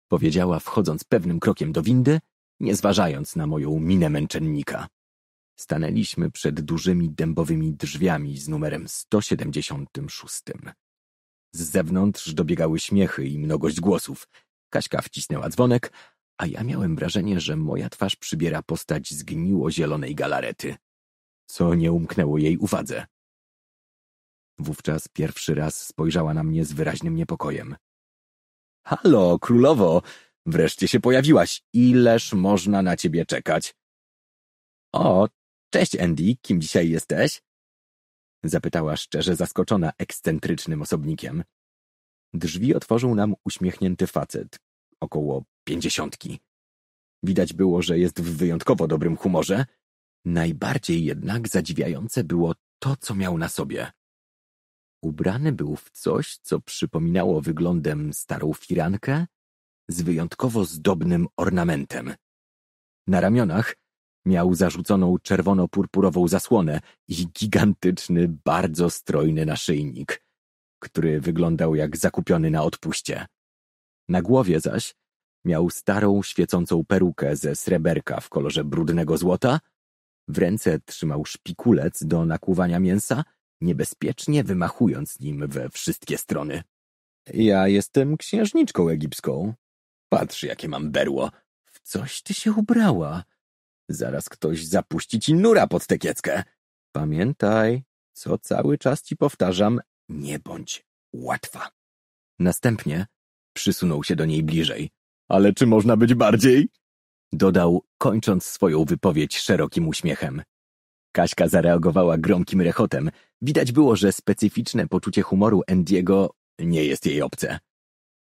B: Powiedziała, wchodząc pewnym krokiem do windy, nie zważając na moją minę męczennika. Stanęliśmy przed dużymi dębowymi drzwiami z numerem 176. Z zewnątrz dobiegały śmiechy i mnogość głosów. Kaśka wcisnęła dzwonek, a ja miałem wrażenie, że moja twarz przybiera postać zgniło-zielonej galarety, co nie umknęło jej uwadze. Wówczas pierwszy raz spojrzała na mnie z wyraźnym niepokojem. Halo, królowo! Wreszcie się pojawiłaś. Ileż można na ciebie czekać? O, cześć Andy, kim dzisiaj jesteś? Zapytała szczerze zaskoczona ekscentrycznym osobnikiem. Drzwi otworzył nam uśmiechnięty facet, około pięćdziesiątki. Widać było, że jest w wyjątkowo dobrym humorze. Najbardziej jednak zadziwiające było to, co miał na sobie. Ubrany był w coś, co przypominało wyglądem starą firankę z wyjątkowo zdobnym ornamentem. Na ramionach miał zarzuconą czerwono-purpurową zasłonę i gigantyczny, bardzo strojny naszyjnik, który wyglądał jak zakupiony na odpuście. Na głowie zaś miał starą, świecącą perukę ze sreberka w kolorze brudnego złota, w ręce trzymał szpikulec do nakłuwania mięsa, niebezpiecznie wymachując nim we wszystkie strony. Ja jestem księżniczką egipską. Patrz, jakie mam berło. W coś ty się ubrała. Zaraz ktoś zapuści ci nura pod tę kieckę. Pamiętaj, co cały czas ci powtarzam, nie bądź łatwa. Następnie przysunął się do niej bliżej. Ale czy można być bardziej? Dodał, kończąc swoją wypowiedź szerokim uśmiechem. Kaśka zareagowała gromkim rechotem. Widać było, że specyficzne poczucie humoru Andiego nie jest jej obce.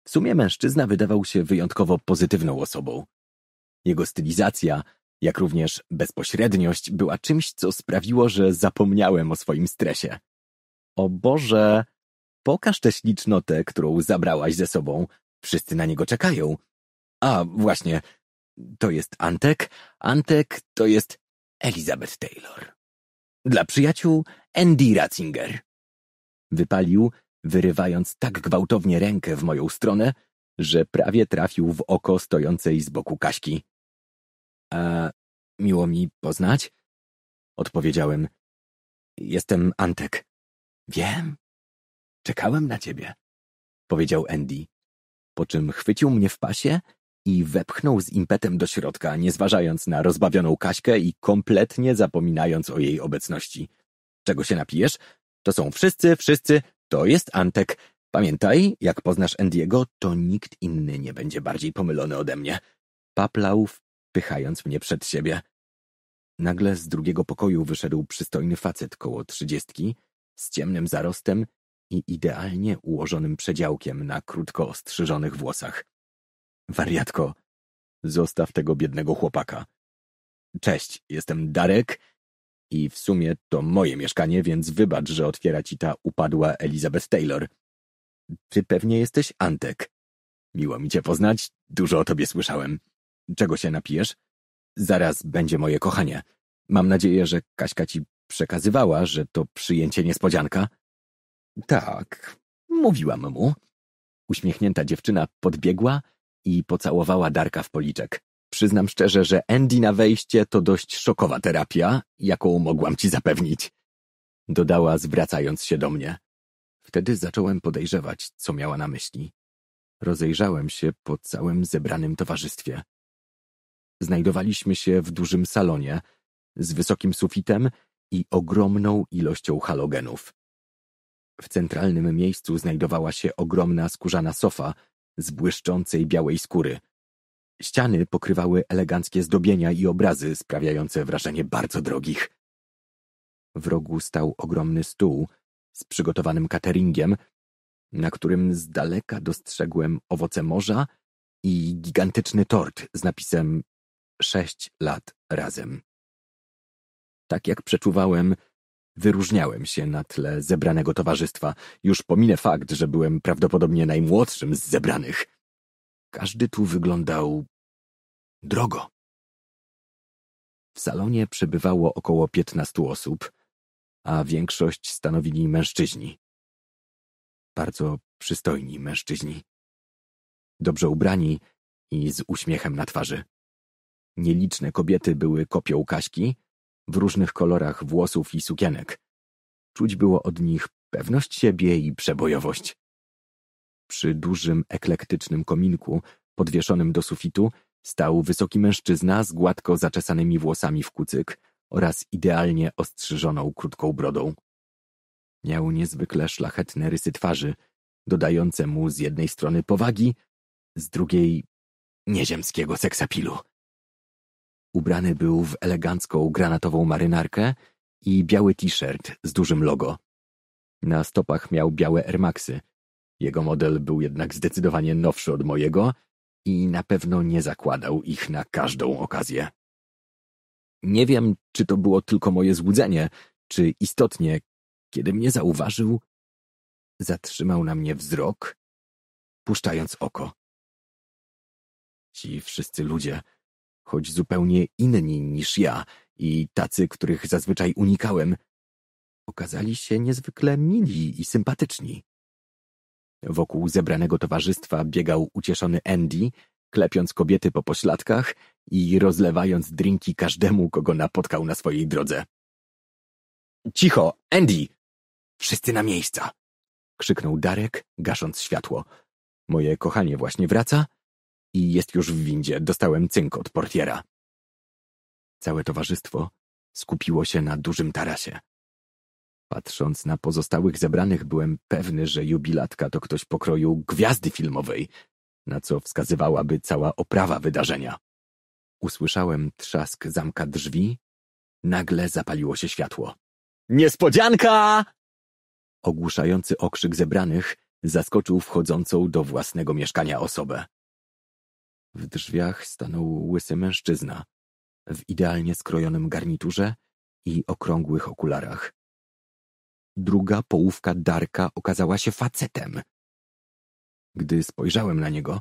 B: W sumie mężczyzna wydawał się wyjątkowo pozytywną osobą. Jego stylizacja, jak również bezpośredniość była czymś, co sprawiło, że zapomniałem o swoim stresie. O Boże, pokaż tę ślicznotę, którą zabrałaś ze sobą. Wszyscy na niego czekają. A, właśnie, to jest Antek, Antek to jest Elizabeth Taylor. Dla przyjaciół Andy Ratzinger. Wypalił, wyrywając tak gwałtownie rękę w moją stronę, że prawie trafił w oko stojącej z boku Kaśki. A miło mi poznać? Odpowiedziałem. Jestem Antek. Wiem. Czekałem na ciebie, powiedział Andy, po czym chwycił mnie w pasie i wepchnął z impetem do środka, nie zważając na rozbawioną Kaśkę i kompletnie zapominając o jej obecności. Czego się napijesz? To są wszyscy, wszyscy, to jest Antek. Pamiętaj, jak poznasz Andiego, to nikt inny nie będzie bardziej pomylony ode mnie. Paplał, wpychając mnie przed siebie. Nagle z drugiego pokoju wyszedł przystojny facet koło trzydziestki, z ciemnym zarostem i idealnie ułożonym przedziałkiem na krótko ostrzyżonych włosach. Wariatko, zostaw tego biednego chłopaka. Cześć, jestem Darek i w sumie to moje mieszkanie, więc wybacz, że otwiera ci ta upadła Elizabeth Taylor. Ty pewnie jesteś Antek. Miło mi cię poznać, dużo o tobie słyszałem. Czego się napijesz? Zaraz będzie moje kochanie. Mam nadzieję, że Kaśka ci przekazywała, że to przyjęcie niespodzianka? Tak, mówiłam mu. Uśmiechnięta dziewczyna podbiegła i pocałowała Darka w policzek. Przyznam szczerze, że Andy na wejście to dość szokowa terapia, jaką mogłam ci zapewnić. Dodała, zwracając się do mnie. Wtedy zacząłem podejrzewać, co miała na myśli. Rozejrzałem się po całym zebranym towarzystwie. Znajdowaliśmy się w dużym salonie, z wysokim sufitem i ogromną ilością halogenów. W centralnym miejscu znajdowała się ogromna skórzana sofa z błyszczącej białej skóry. Ściany pokrywały eleganckie zdobienia i obrazy sprawiające wrażenie bardzo drogich. W rogu stał ogromny stół z przygotowanym cateringiem, na którym z daleka dostrzegłem owoce morza i gigantyczny tort z napisem sześć lat razem. Tak jak przeczuwałem, Wyróżniałem się na tle zebranego towarzystwa. Już pominę fakt, że byłem prawdopodobnie najmłodszym z zebranych. Każdy tu wyglądał drogo. W salonie przebywało około piętnastu osób, a większość stanowili mężczyźni. Bardzo przystojni mężczyźni. Dobrze ubrani i z uśmiechem na twarzy. Nieliczne kobiety były kopią Kaśki, w różnych kolorach włosów i sukienek. Czuć było od nich pewność siebie i przebojowość. Przy dużym, eklektycznym kominku, podwieszonym do sufitu, stał wysoki mężczyzna z gładko zaczesanymi włosami w kucyk oraz idealnie ostrzyżoną krótką brodą. Miał niezwykle szlachetne rysy twarzy, dodające mu z jednej strony powagi, z drugiej nieziemskiego seksapilu. Ubrany był w elegancką granatową marynarkę i biały t-shirt z dużym logo. Na stopach miał białe Airmaxy. Jego model był jednak zdecydowanie nowszy od mojego i na pewno nie zakładał ich na każdą okazję. Nie wiem, czy to było tylko moje złudzenie, czy istotnie, kiedy mnie zauważył, zatrzymał na mnie wzrok, puszczając oko. Ci wszyscy ludzie, choć zupełnie inni niż ja i tacy, których zazwyczaj unikałem, okazali się niezwykle mili i sympatyczni. Wokół zebranego towarzystwa biegał ucieszony Andy, klepiąc kobiety po pośladkach i rozlewając drinki każdemu, kogo napotkał na swojej drodze. Cicho, Andy! Wszyscy na miejsca! krzyknął Darek, gasząc światło. Moje kochanie właśnie wraca i jest już w windzie. Dostałem cynk od portiera. Całe towarzystwo skupiło się na dużym tarasie. Patrząc na pozostałych zebranych, byłem pewny, że jubilatka to ktoś pokroju gwiazdy filmowej, na co wskazywałaby cała oprawa wydarzenia. Usłyszałem trzask zamka drzwi, nagle zapaliło się światło. Niespodzianka! Ogłuszający okrzyk zebranych zaskoczył wchodzącą do własnego mieszkania osobę. W drzwiach stanął łysy mężczyzna w idealnie skrojonym garniturze i okrągłych okularach. Druga połówka Darka okazała się facetem. Gdy spojrzałem na niego,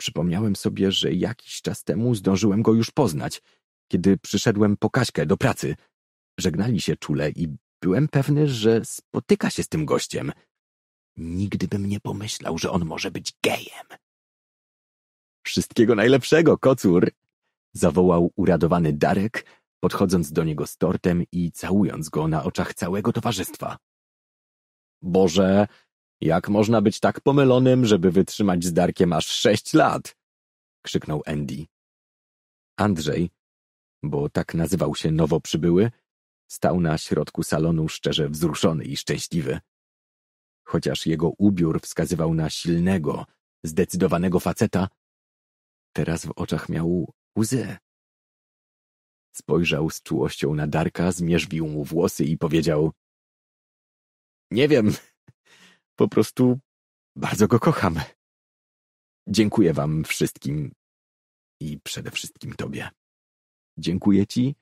B: przypomniałem sobie, że jakiś czas temu zdążyłem go już poznać, kiedy przyszedłem po Kaśkę do pracy. Żegnali się czule i byłem pewny, że spotyka się z tym gościem. Nigdy bym nie pomyślał, że on może być gejem. Wszystkiego najlepszego, kocur! Zawołał uradowany Darek, podchodząc do niego z tortem i całując go na oczach całego towarzystwa. Boże, jak można być tak pomylonym, żeby wytrzymać z Darkiem aż sześć lat? krzyknął Andy. Andrzej, bo tak nazywał się nowo przybyły, stał na środku salonu szczerze wzruszony i szczęśliwy. Chociaż jego ubiór wskazywał na silnego, zdecydowanego faceta, teraz w oczach miał łzy. Spojrzał z czułością na Darka, zmierzwił mu włosy i powiedział Nie wiem, po prostu bardzo go kocham. Dziękuję wam wszystkim i przede wszystkim tobie. Dziękuję ci,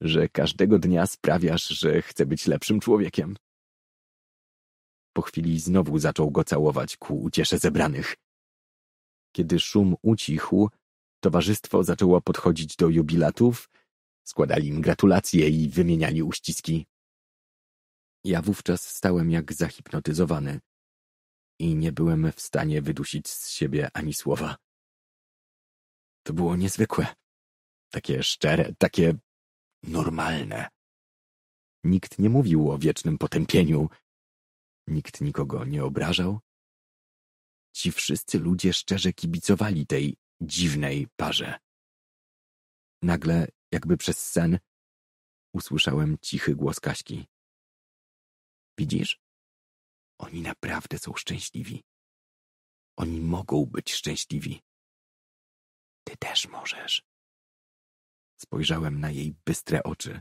B: że każdego dnia sprawiasz, że chcę być lepszym człowiekiem. Po chwili znowu zaczął go całować ku uciesze zebranych. Kiedy szum ucichł, towarzystwo zaczęło podchodzić do jubilatów, składali im gratulacje i wymieniali uściski. Ja wówczas stałem jak zahipnotyzowany i nie byłem w stanie wydusić z siebie ani słowa. To było niezwykłe. Takie szczere, takie normalne. Nikt nie mówił o wiecznym potępieniu. Nikt nikogo nie obrażał. Ci wszyscy ludzie szczerze kibicowali tej dziwnej parze. Nagle, jakby przez sen, usłyszałem cichy głos Kaśki. Widzisz? Oni naprawdę są szczęśliwi. Oni mogą być szczęśliwi. Ty też możesz. Spojrzałem na jej bystre oczy.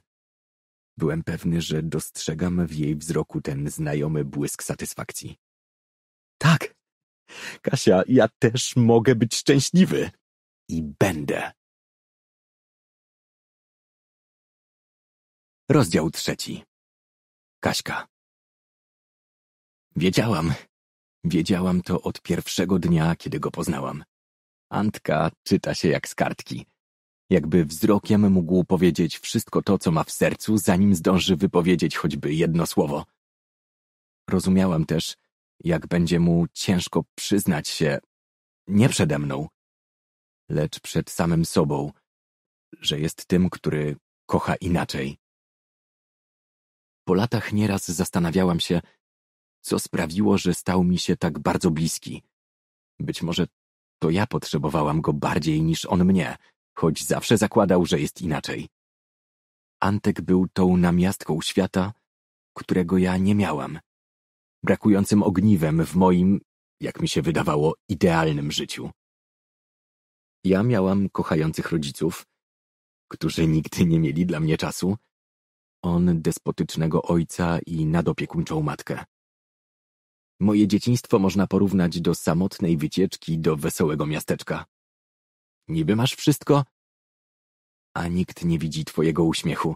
B: Byłem pewny, że dostrzegam w jej wzroku ten znajomy błysk satysfakcji. Tak, Kasia, ja też mogę być szczęśliwy. I będę. Rozdział trzeci. Kaśka. Wiedziałam. Wiedziałam to od pierwszego dnia, kiedy go poznałam. Antka czyta się jak z kartki. Jakby wzrokiem mógł powiedzieć wszystko to, co ma w sercu, zanim zdąży wypowiedzieć choćby jedno słowo. Rozumiałam też, jak będzie mu ciężko przyznać się, nie przede mną, lecz przed samym sobą, że jest tym, który kocha inaczej. Po latach nieraz zastanawiałam się, co sprawiło, że stał mi się tak bardzo bliski. Być może to ja potrzebowałam go bardziej niż on mnie, choć zawsze zakładał, że jest inaczej. Antek był tą namiastką świata, którego ja nie miałam. Brakującym ogniwem w moim, jak mi się wydawało, idealnym życiu. Ja miałam kochających rodziców, którzy nigdy nie mieli dla mnie czasu, on despotycznego ojca i nadopiekuńczą matkę. Moje dzieciństwo można porównać do samotnej wycieczki do wesołego miasteczka. Niby masz wszystko, a nikt nie widzi twojego uśmiechu.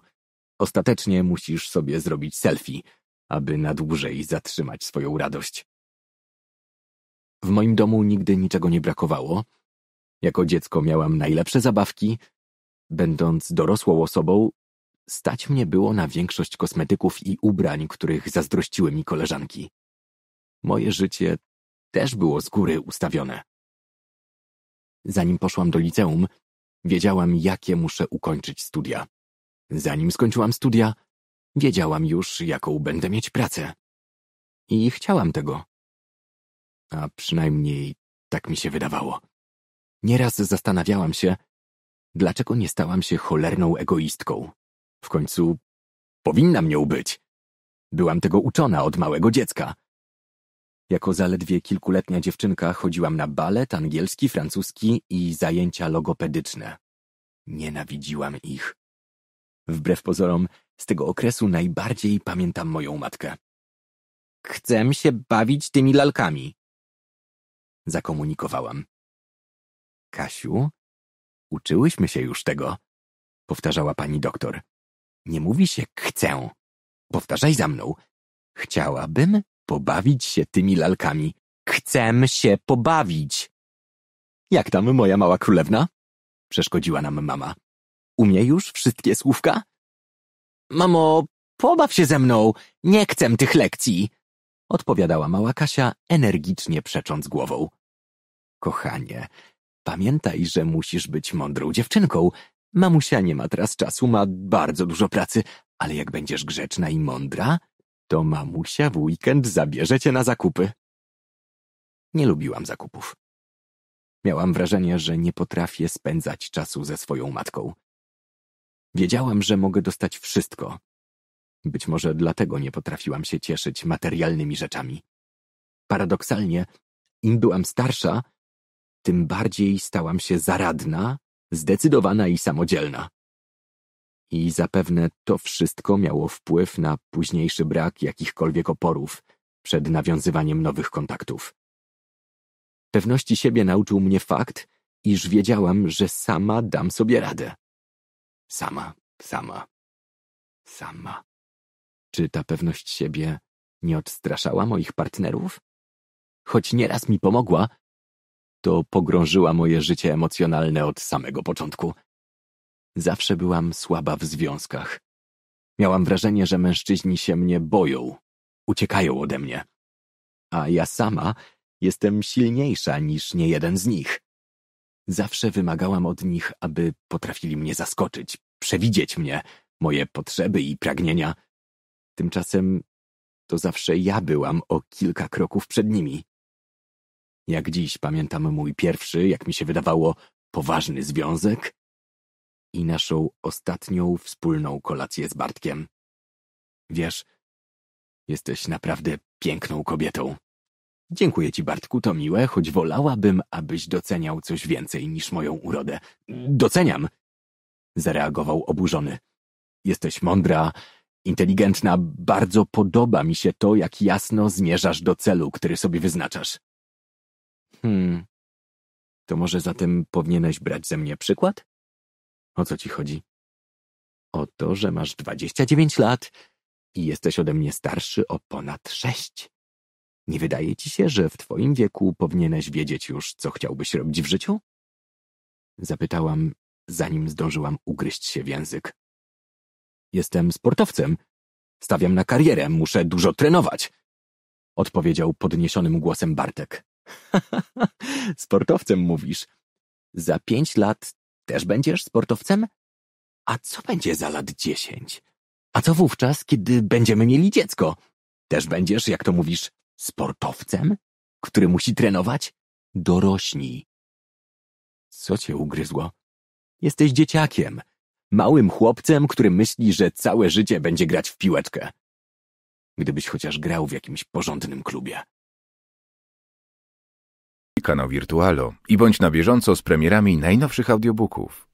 B: Ostatecznie musisz sobie zrobić selfie, aby na dłużej zatrzymać swoją radość. W moim domu nigdy niczego nie brakowało. Jako dziecko miałam najlepsze zabawki. Będąc dorosłą osobą, stać mnie było na większość kosmetyków i ubrań, których zazdrościły mi koleżanki. Moje życie też było z góry ustawione. Zanim poszłam do liceum, wiedziałam, jakie muszę ukończyć studia. Zanim skończyłam studia, wiedziałam już, jaką będę mieć pracę. I chciałam tego. A przynajmniej tak mi się wydawało. Nieraz zastanawiałam się, dlaczego nie stałam się cholerną egoistką. W końcu powinnam nią być. Byłam tego uczona od małego dziecka. Jako zaledwie kilkuletnia dziewczynka chodziłam na balet, angielski, francuski i zajęcia logopedyczne. Nienawidziłam ich. Wbrew pozorom, z tego okresu najbardziej pamiętam moją matkę. Chcę się bawić tymi lalkami. Zakomunikowałam. Kasiu, uczyłyśmy się już tego, powtarzała pani doktor. Nie mówi się chcę. Powtarzaj za mną. Chciałabym pobawić się tymi lalkami. Chcę się pobawić. Jak tam moja mała królewna? Przeszkodziła nam mama. Umie już wszystkie słówka? Mamo, pobaw się ze mną. Nie chcę tych lekcji. Odpowiadała mała Kasia, energicznie przecząc głową. Kochanie, pamiętaj, że musisz być mądrą dziewczynką. Mamusia nie ma teraz czasu, ma bardzo dużo pracy, ale jak będziesz grzeczna i mądra, to mamusia w weekend zabierze cię na zakupy. Nie lubiłam zakupów. Miałam wrażenie, że nie potrafię spędzać czasu ze swoją matką. Wiedziałam, że mogę dostać wszystko. Być może dlatego nie potrafiłam się cieszyć materialnymi rzeczami. Paradoksalnie, im byłam starsza, tym bardziej stałam się zaradna, zdecydowana i samodzielna. I zapewne to wszystko miało wpływ na późniejszy brak jakichkolwiek oporów przed nawiązywaniem nowych kontaktów. Pewności siebie nauczył mnie fakt, iż wiedziałam, że sama dam sobie radę. Sama, sama, sama. Czy ta pewność siebie nie odstraszała moich partnerów? Choć nieraz mi pomogła, to pogrążyła moje życie emocjonalne od samego początku. Zawsze byłam słaba w związkach. Miałam wrażenie, że mężczyźni się mnie boją, uciekają ode mnie. A ja sama jestem silniejsza niż niejeden z nich. Zawsze wymagałam od nich, aby potrafili mnie zaskoczyć, przewidzieć mnie, moje potrzeby i pragnienia. Tymczasem to zawsze ja byłam o kilka kroków przed nimi. Jak dziś pamiętam mój pierwszy, jak mi się wydawało, poważny związek i naszą ostatnią wspólną kolację z Bartkiem. Wiesz, jesteś naprawdę piękną kobietą. Dziękuję ci, Bartku, to miłe, choć wolałabym, abyś doceniał coś więcej niż moją urodę. Doceniam! Zareagował oburzony. Jesteś mądra, inteligentna, bardzo podoba mi się to, jak jasno zmierzasz do celu, który sobie wyznaczasz. Hmm. To może zatem powinieneś brać ze mnie przykład? O co ci chodzi? O to, że masz dwadzieścia dziewięć lat i jesteś ode mnie starszy o ponad sześć. Nie wydaje ci się, że w twoim wieku powinieneś wiedzieć już, co chciałbyś robić w życiu? Zapytałam, zanim zdążyłam ugryźć się w język. Jestem sportowcem. Stawiam na karierę, muszę dużo trenować. Odpowiedział podniesionym głosem Bartek. Sportowcem mówisz. Za pięć lat też będziesz sportowcem? A co będzie za lat dziesięć? A co wówczas, kiedy będziemy mieli dziecko? Też będziesz, jak to mówisz, sportowcem, który musi trenować? Dorośnij. Co cię ugryzło? Jesteś dzieciakiem, małym chłopcem, który myśli, że całe życie będzie grać w piłeczkę. Gdybyś chociaż grał w jakimś porządnym klubie.
A: Kanał Wirtualo i bądź na bieżąco z premierami najnowszych audiobooków.